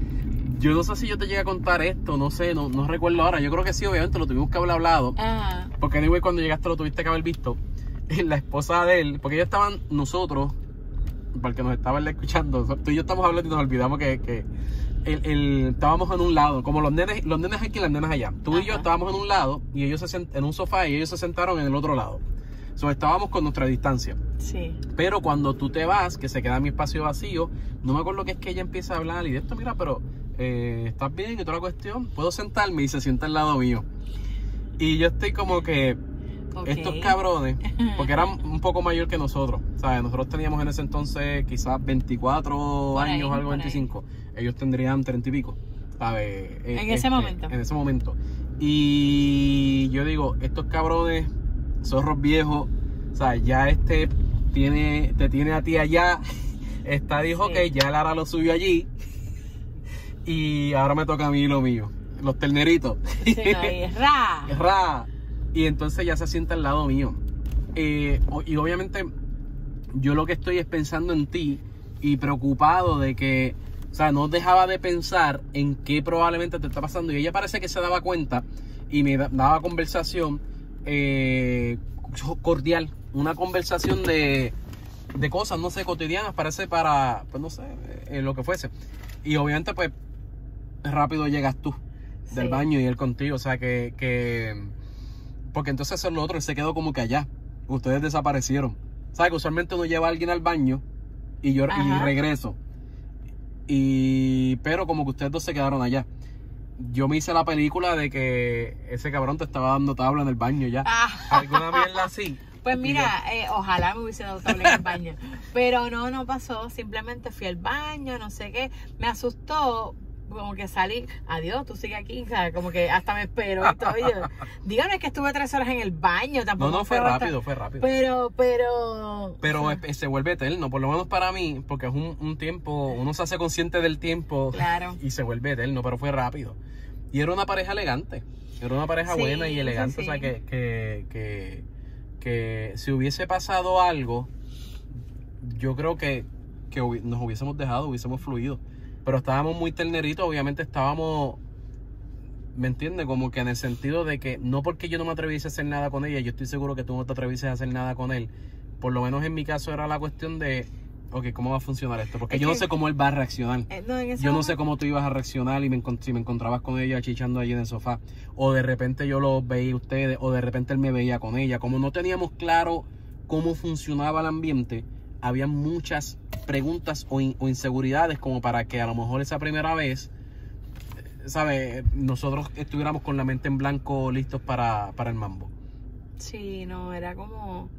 yo no sé si yo te llegué a contar esto, no sé, no, no recuerdo ahora. Yo creo que sí, obviamente lo tuvimos que haber hablado, Ajá. porque anyway, cuando llegaste lo tuviste que haber visto. La esposa de él, porque ellos estaban nosotros, para el que nos estaban escuchando, tú y yo estamos hablando y nos olvidamos que, que el, el- estábamos en un lado, como los nenes, los nenes aquí y las nenas allá. Tú y yo estábamos en un lado y ellos se sent- en un sofá y ellos se sentaron en el otro lado. So, estábamos con nuestra distancia. Sí. Pero cuando tú te vas, que se queda mi espacio vacío, no me acuerdo que es que ella empieza a hablar y de esto, mira, pero eh, ¿estás bien? Y toda la cuestión, ¿puedo sentarme? Y se sienta al lado mío. Y yo estoy como que, Estos cabrones, porque eran un poco mayor que nosotros, ¿sabes? Nosotros teníamos en ese entonces quizás 24 Por ahí, años, algo por ahí. 25. Ellos tendrían 30 y pico, ¿sabes? En ese momento. En ese momento. Y yo digo, estos cabrones, zorros viejos, o sea, ya este tiene, te tiene a ti allá. Esta dijo Sí. que ya él hará lo suyo allí. Y ahora me toca a mí lo mío. Los terneritos. Sí, no, y ra. Ra. Y entonces ya se sienta al lado mío. Eh, y obviamente yo lo que estoy es pensando en ti y preocupado de que, o sea, no dejaba de pensar en qué probablemente te está pasando. Y ella parece que se daba cuenta y me da- daba conversación eh, cordial, una conversación de, de cosas, no sé, cotidianas, parece para, pues no sé, eh, lo que fuese. Y obviamente pues rápido llegas tú del Sí. baño y él contigo, o sea que, que porque entonces eso es lo otro, él se quedó como que allá, ustedes desaparecieron. ¿Sabes que usualmente uno lleva a alguien al baño y yo y regreso? Y pero como que ustedes dos se quedaron allá. Yo me hice la película de que ese cabrón te estaba dando tabla en el baño ya. Ah. Alguna mierda así. Pues mira, eh, ojalá me hubiese dado tabla en el baño. Pero no, no pasó. Simplemente fui al baño, no sé qué. Me asustó. Como que salí, adiós, tú sigues aquí, ¿sabes? Como que hasta me espero y todo. Dígame que estuve tres horas en el baño, tampoco No, no, fue rápido, fue rápido. Pero, pero. Pero se vuelve eterno, por lo menos para mí, porque es un, un tiempo, uno se hace consciente del tiempo Claro. y se vuelve eterno, pero fue rápido. Y era una pareja elegante, era una pareja Sí, buena y elegante, o sea que, que, que, que si hubiese pasado algo, yo creo que, que nos hubiésemos dejado, hubiésemos fluido. Pero estábamos muy terneritos, obviamente estábamos, ¿me entiendes? Como que en el sentido de que no porque yo no me atreviese a hacer nada con ella, yo estoy seguro que tú no te atreviste a hacer nada con él. Por lo menos en mi caso era la cuestión de, ok, ¿cómo va a funcionar esto? Porque Es yo no sé cómo él va a reaccionar. Eh, no, Yo no sé cómo tú ibas a reaccionar y me si me encontrabas con ella chichando allí en el sofá. O de repente yo los veía ustedes, o de repente él me veía con ella. Como no teníamos claro cómo funcionaba el ambiente, había muchas preguntas o, in- o inseguridades como para que a lo mejor esa primera vez, eh, ¿sabes? Nosotros estuviéramos con la mente en blanco listos para, para el mambo. Sí, no, era como.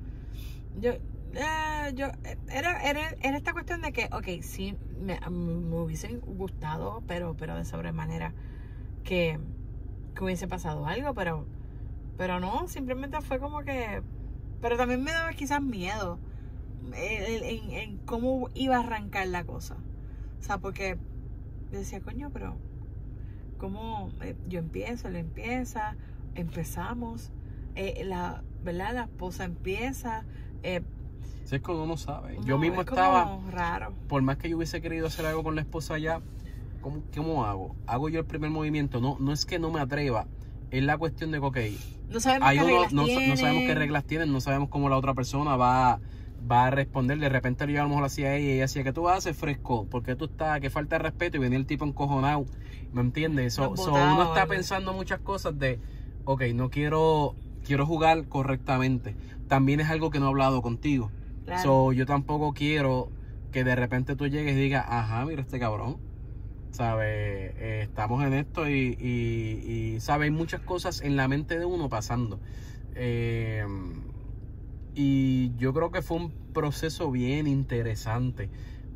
Yo. eh, yo era, era, era esta cuestión de que, ok, sí, me, me hubiese gustado, pero, pero de sobremanera que, que hubiese pasado algo, pero, pero no, simplemente fue como que. Pero también me daba quizás miedo en, en- en cómo iba a arrancar la cosa. O sea, porque decía, coño, pero ¿cómo eh, yo empiezo? Él empieza, empezamos, eh, la, ¿verdad? La esposa empieza. eh, Si es que uno no sabe. no, yo mismo es como estaba... raro. por más que yo hubiese querido hacer algo con la esposa ya, ¿cómo, cómo hago? Hago yo el primer movimiento. No, no es que no me atreva, es la cuestión de que, ok, No sabemos qué uno, reglas no, no sabemos qué reglas tienen, no sabemos cómo la otra persona va, va a responder. De repente yo a lo mejor hacía ella y ella decía, que tú vas a hacer fresco? porque tú estás? Que falta de respeto y venía el tipo encojonado. ¿Me entiendes? So, so uno está pensando muchas cosas de, ok, no quiero, quiero jugar correctamente. También es algo que no he hablado contigo. Claro. So, yo tampoco quiero que de repente tú llegues y digas, ajá, mira este cabrón. ¿Sabes? Eh, estamos en esto y, y, y, ¿sabes? Hay muchas cosas en la mente de uno pasando. Eh, y yo creo que fue un proceso bien interesante.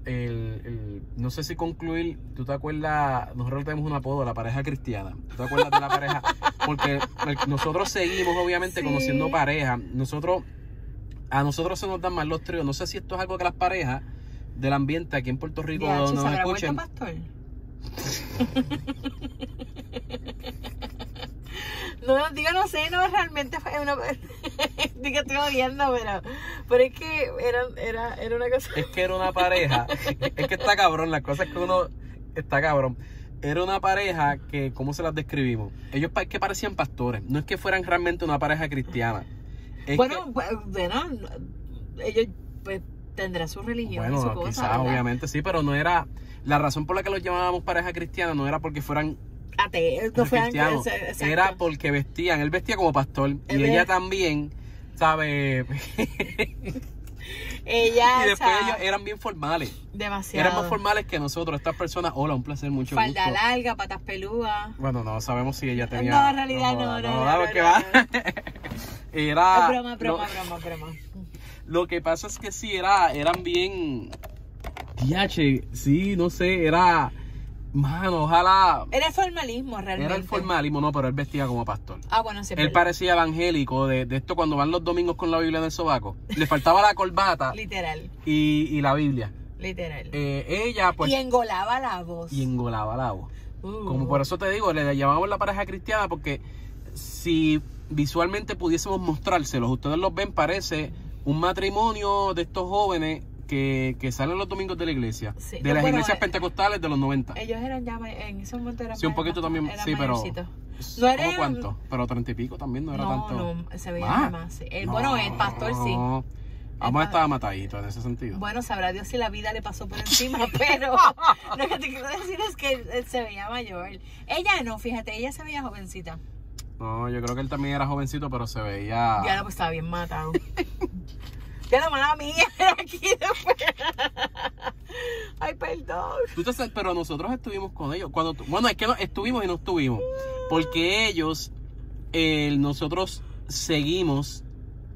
El, el- no sé si concluir, tú te acuerdas, nosotros tenemos un apodo, la pareja cristiana. ¿Tú te acuerdas de la pareja? Porque nosotros seguimos obviamente Sí. conociendo pareja. Nosotros, a nosotros se nos dan más los tríos. No sé si esto es algo que las parejas del ambiente aquí en Puerto Rico DH, ¿se nos escuchen. No, digo, no sé, no, realmente fue una... digo, estoy odiando, pero, pero es que era, era, era una cosa... Es que era una pareja. es que está cabrón, las cosas que uno está cabrón. Era una pareja que, ¿cómo se las describimos? Ellos pa- que parecían pastores. No es que fueran realmente una pareja cristiana. Es bueno, que- bueno, ellos pues tendrán su religión y su bueno, cosa, quizás, obviamente sí, pero no era. La razón por la que los llamábamos pareja cristiana no era porque fueran Ateos, no exacto. Era porque vestían. Él vestía como pastor y ella también, ¿sabe? Ella, y o después sea, ellos eran bien formales. demasiado. Eran más formales que nosotros. Estas personas, hola, un placer, mucho Falda gusto. larga, patas pelúas. Bueno, no sabemos si ella tenía. No, en realidad no, no, no, no, no, va. no. Era. Broma, broma, broma, broma. lo que pasa es que sí, era, eran bien. Diache, sí, no sé, era. Mano, ojalá. Era el formalismo realmente. Era el formalismo, no, pero él vestía como pastor. Ah, bueno, sí. Él parecía evangélico de, de esto cuando van los domingos con la Biblia en el sobaco. Le faltaba la corbata Literal, y, y la Biblia. literal. Eh, ella, pues. y engolaba la voz. y engolaba la voz. Uh. Como por eso te digo, le llamamos la pareja cristiana porque si visualmente pudiésemos mostrárselos, ustedes los ven, parece un matrimonio de estos jóvenes que, que salen los domingos de la iglesia, Sí. de las Bueno, iglesias eh, pentecostales de los 90. Ellos eran ya, en ese momento eran Sí, un poquito también, eran sí, pero... ¿Cómo eran- cuánto? Pero treinta y pico también, no era No, tanto. no, se veía ¿Más? más. sí. El- No, bueno, el pastor sí. no. Vamos pa- a estar matadito en ese sentido. Bueno, sabrá Dios si la vida le pasó por encima, pero lo que te quiero decir es que él se veía mayor. Ella no, fíjate, ella se veía jovencita. No, yo creo que él también era jovencito, pero se veía... Ya no, pues estaba bien matado. ya la mala mía aquí después. Ay, perdón. Tú te sabes, pero nosotros estuvimos con ellos. Cuando bueno, es que no, estuvimos y no estuvimos. Porque ellos, eh, nosotros seguimos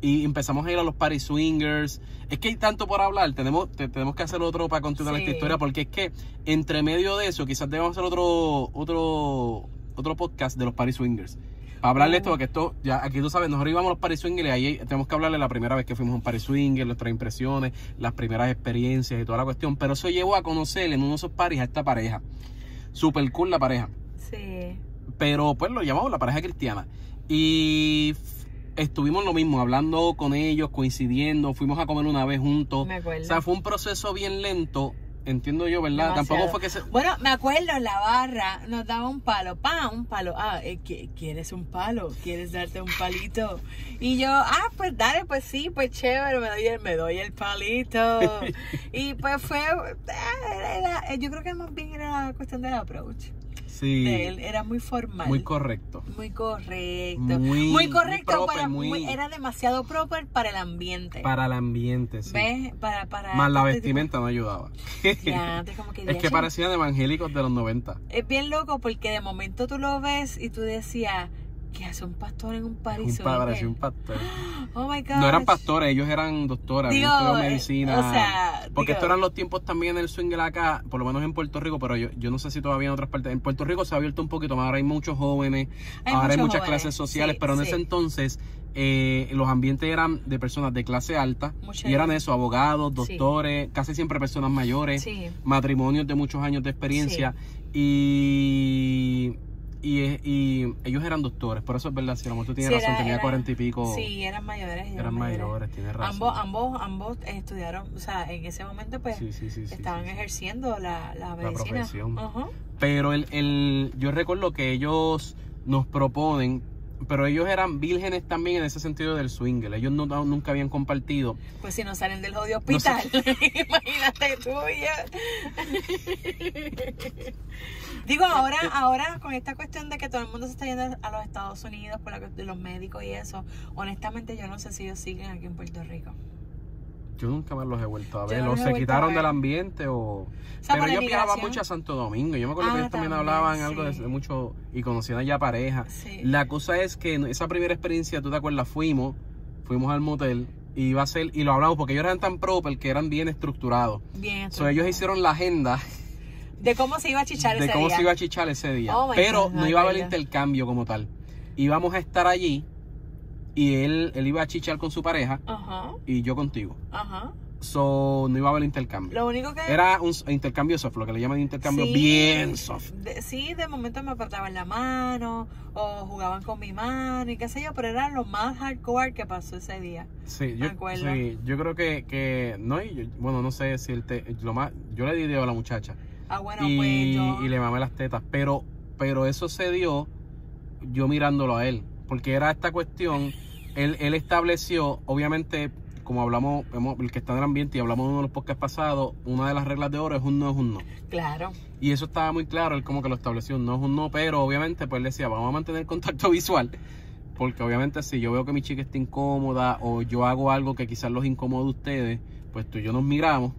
y empezamos a ir a los party swingers. Es que hay tanto por hablar. Tenemos, te- tenemos que hacer otro para continuar Sí. esta historia. Porque es que entre medio de eso, quizás debemos hacer otro, otro, otro podcast de los party swingers. Para hablarle esto, porque esto, ya aquí tú sabes, nosotros íbamos a los party swingers y ahí tenemos que hablarle la primera vez que fuimos a un party swinger, nuestras impresiones, las primeras experiencias y toda la cuestión. Pero eso llevó a conocer en uno de esos paris a esta pareja. Super cool la pareja. Sí. Pero pues lo llamamos la pareja cristiana. Y estuvimos lo mismo, hablando con ellos, coincidiendo, fuimos a comer una vez juntos. Me acuerdo. O sea, fue un proceso bien lento, entiendo yo, ¿verdad? Demasiado. Tampoco fue que se... Bueno, me acuerdo en la barra nos daba un palo, pa, un palo. Ah, eh, ¿qui- ¿quieres un palo? ¿Quieres darte un palito? Y yo, ah, pues dale, pues sí, pues chévere, me doy el, me doy el palito. y pues fue, era- era- yo creo que más bien era la cuestión del approach Sí, de él, era muy formal. muy correcto. Muy correcto. Muy- Muy, correcto, muy proper, para- muy- muy- era demasiado proper para el ambiente. Para el ambiente, sí. ¿Ves? Para, para Más la este vestimenta no ayudaba. Ya, antes como que es que parecían evangélicos de los 90. Es bien loco porque de momento tú lo ves y tú decías, ¿qué hace un pastor en un Un París? pa- parecía un pastor. Oh my God. No eran pastores, ellos eran doctores, Digo, eh, medicina. o sea, porque digo- estos eran los tiempos también del swing acá, por lo menos en Puerto Rico, pero yo, yo no sé si todavía en otras partes. En Puerto Rico se ha abierto un poquito más, ahora hay muchos jóvenes, Hay ahora hay muchas jóvenes, clases sociales, sí, pero en sí. ese entonces eh, los ambientes eran de personas de clase alta Mucha- y eran eso, abogados, Sí. doctores, casi siempre personas mayores, Sí. matrimonios de muchos años de experiencia y... Y, y ellos eran doctores, por eso es verdad, si la mujer tiene Sí, razón, era- tenía cuarenta y pico, Sí, eran mayores. eran mayores, tienes razón. Ambos, ambos, ambos estudiaron, o sea, en ese momento pues Sí, sí, estaban ejerciendo la, la medicina. profesión. Pero el, el, yo recuerdo que ellos nos proponen, pero ellos eran vírgenes también en ese sentido del swinger. Ellos no, no- nunca habían compartido. Pues si no salen del jodido No sé. hospital, imagínate yo. Digo, ahora, ahora con esta cuestión de que todo el mundo se está yendo a los Estados Unidos por la los médicos y eso, honestamente yo no sé si ellos siguen aquí en Puerto Rico. Yo nunca más los he vuelto a Yo ver. o se quitaron del ambiente o... sea, Pero viajaban emigración. mucho a Santo Domingo. Yo me acuerdo Ah, que ellos también, también, hablaban algo de, de mucho y conocían ya pareja. Sí. La cosa es que esa primera experiencia, tú te acuerdas, fuimos, fuimos al motel y iba a ser, y lo hablamos porque ellos eran tan proper que eran bien estructurados. Bien. So, ellos hicieron la agenda De cómo se iba a chichar de ese cómo día. se iba a chichar ese día. Oh pero God, no iba a haber intercambio como tal. Íbamos a estar allí y él, él iba a chichar con su pareja Ajá, y yo contigo. ajá. So, no iba a haber intercambio. Lo único que... Era un intercambio soft, lo que le llaman intercambio Sí. bien soft. de- sí, de momento me apretaban la mano o jugaban con mi mano y qué sé yo, pero era lo más hardcore que pasó ese día. Sí, yo, sí, yo creo que, que no, y yo- bueno, no sé si el te, lo más, yo le di dedo a la muchacha Ah, bueno, y, pues yo... y le mamé las tetas, pero, pero eso se dio yo mirándolo a él, porque era esta cuestión, él, él estableció, obviamente, como hablamos, el que está en el ambiente y hablamos en uno de los podcasts pasados, una de las reglas de oro es un no es un no. Claro. Y eso estaba muy claro, él como que lo estableció, un no es un no, pero obviamente pues él decía, vamos a mantener contacto visual, porque obviamente si yo veo que mi chica está incómoda o yo hago algo que quizás los incomode a ustedes, pues tú y yo nos miramos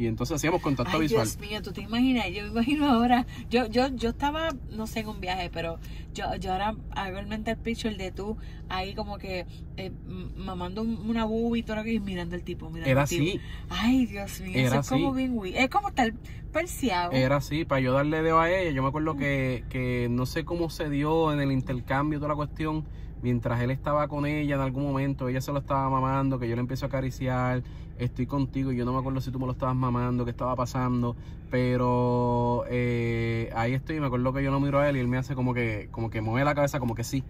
y entonces hacíamos contacto Ay, visual. Dios mío, tú te imaginas, yo me imagino ahora, yo, yo, yo estaba, no sé, en un viaje, pero yo, yo ahora hago el mental picture de tú ahí como que eh, mamando un- una boobie y todo lo que y mirando al tipo, mirando Era al tipo. así, Ay, Dios mío, Era eso es como bien. Es como estar perseado. era así, para yo darle dedo a ella, yo me acuerdo que, que no sé cómo se dio en el intercambio toda la cuestión, mientras él estaba con ella en algún momento, ella se lo estaba mamando, que yo le empiezo a acariciar, estoy contigo, yo no me acuerdo si tú me lo estabas mamando, qué estaba pasando, pero eh, ahí estoy, me acuerdo que yo lo miro a él y él me hace como que, como que mueve la cabeza, como que sí.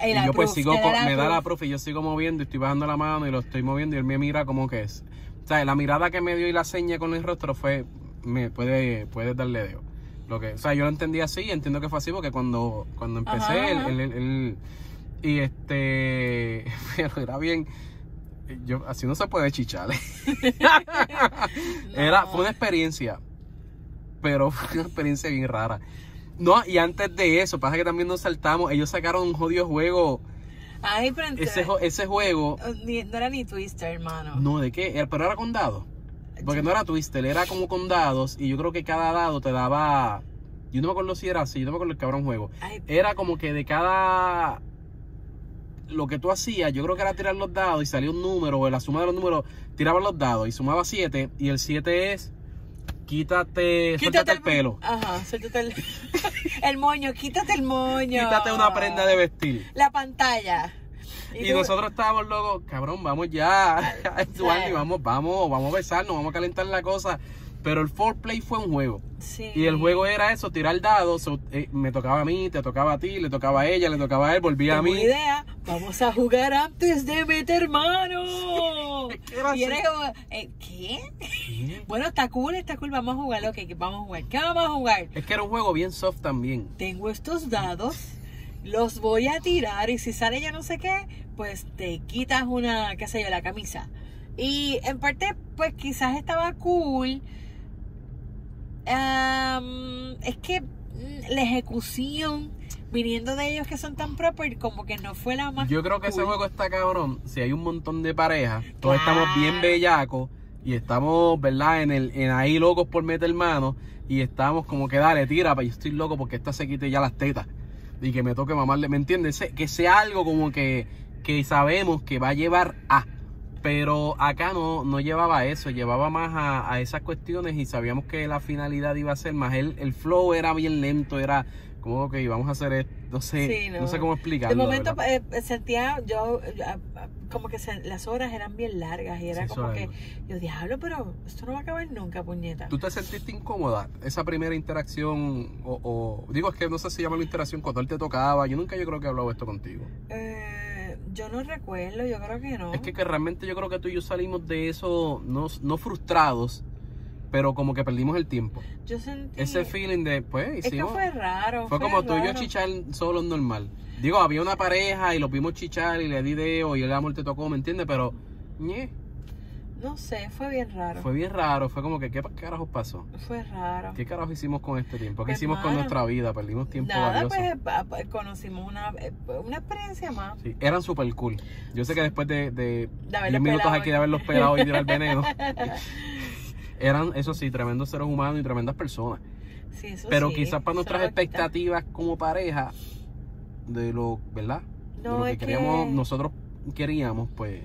El y yo pues sigo, da me da la profe y yo sigo moviendo y estoy bajando la mano y lo estoy moviendo y él me mira como que es. O sea, la mirada que me dio y la seña con el rostro fue, me puede, puede darle dedo. Lo que, o sea, yo lo entendí así, entiendo que fue así porque cuando, cuando empecé, Ajá, él- él- él- él- y este, pero era bien, yo, así no se puede chichar. Era, fue una experiencia, pero fue una experiencia bien rara. No, y antes de eso, pasa que también nos saltamos, ellos sacaron un jodido juego, Ay, pero ese, juego, ni- no era ni Twister, hermano. no, ¿de qué? Era- Pero era con dados, porque no era twister, era como con dados, y yo creo que cada dado te daba, yo no me acuerdo si era así, yo no me acuerdo el cabrón juego, Ay, era como que de cada lo que tú hacías, yo creo que era tirar los dados y salía un número, o la suma de los números, tirabas los dados y sumaba 7, y el 7 es quítate, suéltate el pelo, Ajá, suéltate el, el moño, quítate el moño. quítate una prenda de vestir. La pantalla. Y, nosotros estábamos locos, cabrón, vamos ya, Eduardo, y vamos, vamos, vamos a besarnos, vamos a calentar la cosa. Pero el foreplay fue un juego. Sí. Y el juego era eso, tirar dados. so, eh, me tocaba a mí, te tocaba a ti, le tocaba a ella, le tocaba a él, volvía a mí. idea. Vamos a jugar antes de meter mano. Era y como, eh, ¿qué? Bueno, está cool, está cool. Vamos a jugar. Ok, vamos a jugar. ¿Qué vamos a jugar? Es que era un juego bien soft también. Tengo estos dados. Los voy a tirar y si sale ya no sé qué, pues te quitas una, qué sé yo, la camisa. Y en parte, pues quizás estaba cool. Am, es que mm, la ejecución viniendo de ellos que son tan proper, como que no fue la más. Yo creo que ese cool. juego está cabrón. Si hay un montón de parejas, todos Claro. estamos bien bellacos y estamos, ¿verdad? En, el, en ahí locos por meter mano y estamos como que dale, tira, pa, yo estoy loco porque esta se quite ya las tetas y que me toque mamarle, ¿me entiendes? Que sea algo como que, que sabemos que va a llevar a. Pero acá no, no llevaba eso, llevaba más a, a esas cuestiones y sabíamos que la finalidad iba a ser más. El, el flow era bien lento, era como que íbamos a hacer esto, no sé, Sí, no. no. sé cómo explicarlo. De momento eh, sentía yo como que se- las horas eran bien largas y era Sí, como que yo diablo, pero esto no va a acabar nunca, puñeta. ¿Tú te sentiste incómoda esa primera interacción? O, o- digo, es que no sé si llama la interacción cuando él te tocaba. Yo nunca yo creo que he hablado esto contigo. Eh, yo no recuerdo, yo creo que no. Es que, que realmente yo creo que tú y yo salimos de eso no, no frustrados, pero como que perdimos el tiempo. yo sentí Ese feeling de, pues, es que hicimos... fue raro. Fue como tú y yo raro. chichar solo normal. Digo, había una pareja y los vimos chichar y le di dedo y el amor te tocó, ¿me entiendes? Pero, ñe. No sé, fue bien raro. Fue bien raro, fue como que, ¿qué carajos pasó? Fue raro. ¿Qué carajos hicimos con este tiempo? ¿Qué Pues, hicimos con nuestra vida? Perdimos tiempo Nada, valioso. pues pa- conocimos una, eh, una experiencia más. Sí, eran super cool. Yo sé que después de, de De haberlos 10 minutos aquí de haberlos pelado y tirar veneno, eran, eso sí, tremendos seres humanos y tremendas personas. Sí, eso Pero sí, quizás para nuestras quita. expectativas como pareja, de lo, ¿verdad? de No, lo que es que- queríamos, nosotros queríamos, pues,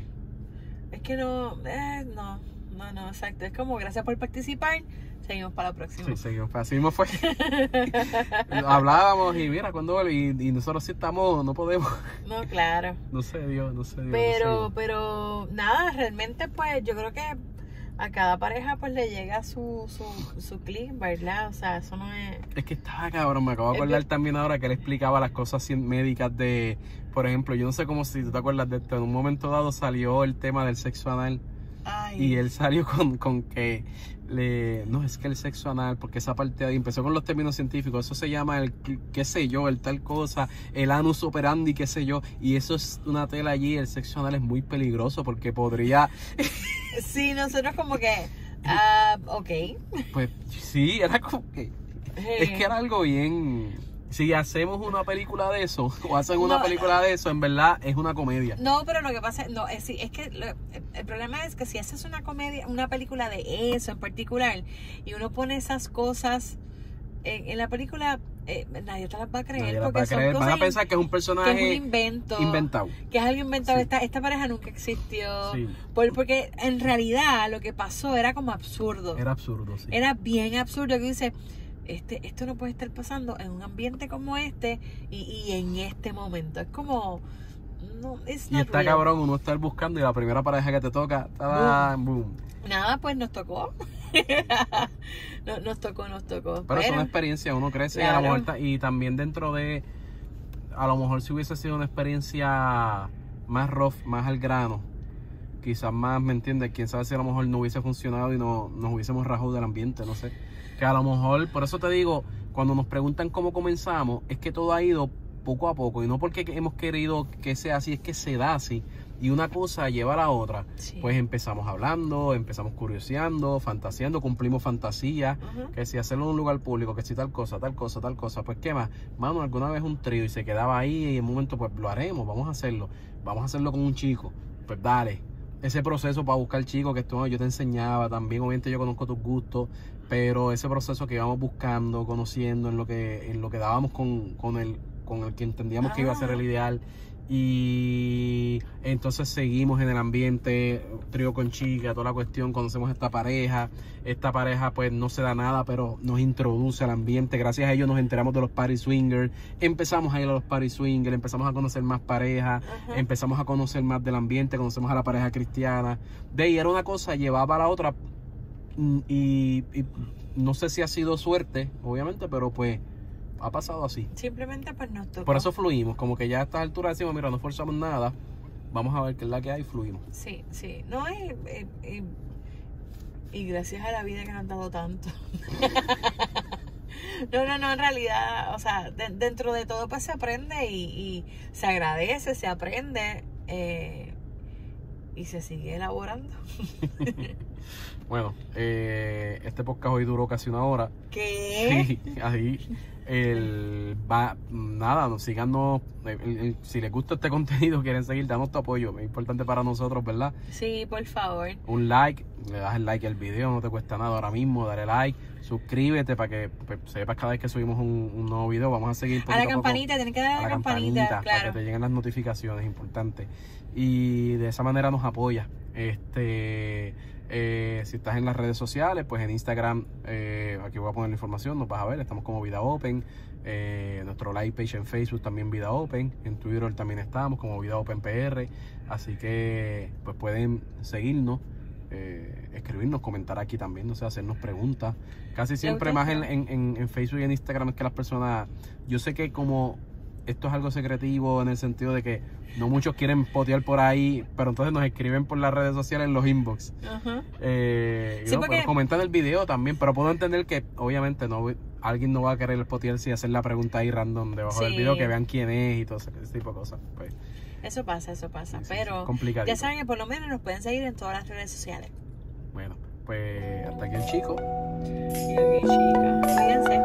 Es que no, eh, no, no, no, exacto. Es como gracias por participar. Seguimos para la próxima. sí, seguimos. Así mismo fue. Hablábamos y mira, cuando vuelve, y, y nosotros sí estamos, no podemos. No, claro. No se dio, no se dio. no se Pero, dio. pero nada, realmente pues yo creo que a cada pareja pues le llega su, su, su clic, ¿verdad? O sea, eso no es... Es que estaba cabrón, me acabo de acordar que- también ahora que él explicaba las cosas médicas de, por ejemplo, yo no sé cómo si tú te acuerdas de esto, en un momento dado salió el tema del sexo anal Ay, y él salió con, con que le, no es que el sexo anal, porque esa parte ahí empezó con los términos científicos, eso se llama el qué- sé yo, el tal cosa, el anus operandi, qué sé yo, y eso es una tela allí, el sexo anal es muy peligroso porque podría, Sí, nosotros como que... ah, ok. pues sí, era como que Es que era algo bien. Si hacemos una película de eso, o hacen una No, película de eso, en verdad es una comedia. No, pero lo que pasa es, no, es, sí, es que lo- el problema es que si haces una comedia, una película de eso en particular, y uno pone esas cosas en, en la película, eh, nadie te las va a creer Nadie porque va a son creer. Van a pensar que es un que es un personaje invento, inventado. que es algo inventado. Sí. Esta, esta pareja nunca existió. Sí, Por- porque en realidad lo que pasó era como absurdo. era absurdo, sí. Era bien absurdo que dice, este, esto no puede estar pasando en un ambiente como este y, y en este momento. Es como, no, Y está real. cabrón uno estar buscando y la primera pareja que te toca, ¡tadán! boom. Nada, pues nos tocó. No- nos tocó, nos tocó. Pero es una experiencia, uno crece y a lo Claro. mejor ta- y también dentro de, a lo mejor si hubiese sido una experiencia más rough, más al grano, quizás más, ¿me entiendes? Quién sabe si a lo mejor no hubiese funcionado y no nos hubiésemos rajado del ambiente, no sé. Que a lo mejor, por eso te digo, cuando nos preguntan cómo comenzamos, es que todo ha ido poco a poco y no porque hemos querido que sea así, es que se da así. Y una cosa lleva a la otra. Sí. Pues empezamos hablando, empezamos curioseando, fantaseando, cumplimos fantasías que si hacerlo en un lugar público, que si tal cosa, tal cosa, tal cosa, pues qué más, mano, alguna vez un trío y se quedaba ahí y en un momento pues lo haremos, vamos a hacerlo, vamos a hacerlo con un chico, pues dale, ese proceso para buscar chico que esto yo te enseñaba también, obviamente yo conozco tus gustos, pero ese proceso que íbamos buscando, conociendo, en lo que, en lo que dábamos con, con el, con el que entendíamos que iba a ser el Ah. ideal. Y entonces seguimos en el ambiente, trío con chica, toda la cuestión, conocemos a esta pareja, esta pareja pues no se da nada, pero nos introduce al ambiente. Gracias a ellos nos enteramos de los party swingers. Empezamos a ir a los party swingers, empezamos a conocer más parejas, empezamos a conocer más del ambiente, conocemos a la pareja cristiana. De ahí era una cosa, llevaba a la otra. Mm, Y, y no sé si ha sido suerte, obviamente, pero pues ha pasado así. Simplemente pues nos tocó. Por eso fluimos, como que ya a estas alturas decimos, mira, no forzamos nada, vamos a ver qué es la que hay, fluimos. Sí, sí. No, y, y- y- y gracias a la vida que nos han dado tanto. no, no, no, en realidad, o sea, de- dentro de todo pues se aprende y, y se agradece, se aprende eh, y se sigue elaborando. Bueno, eh, este podcast hoy duró casi una hora. ¿Qué? Sí, ahí el va nada, nos síganos el- el- si les gusta este contenido, quieren seguir, danos tu apoyo, es importante para nosotros, ¿verdad? Sí, por favor. Un like, le das el like al video, no te cuesta nada ahora mismo, dale like, suscríbete para que pues, sepas cada vez que subimos un, un nuevo video, vamos a seguir A la campanita, tienen que dar a la, campanita, para claro. que te lleguen las notificaciones, importante. Y de esa manera nos apoya. Este, eh, si estás en las redes sociales, pues en Instagram, eh, aquí voy a poner la información, nos vas a ver, estamos como Vida Open. Eh, nuestro live page en Facebook también Vida Open. En Twitter también estamos como Vida Open PR. Así que pues pueden seguirnos. Eh, escribirnos, comentar aquí también, no sé, hacernos preguntas. Casi siempre más en, en- en- Facebook y en Instagram es que las personas, yo sé que como esto es algo secretivo en el sentido de que no muchos quieren potear por ahí, pero entonces nos escriben por las redes sociales en los inbox. Ajá. Eh, y Sí, no, porque- comentan el video también, pero puedo entender que obviamente no alguien no va a querer potearse y hacer la pregunta ahí random debajo del video, que vean quién es y todo ese, ese tipo de cosas. Pues, Eso pasa, eso pasa. sí, Pero ya saben que por lo menos nos pueden seguir en todas las redes sociales. Bueno, pues hasta aquí el chico. Y aquí chica. Cuídense.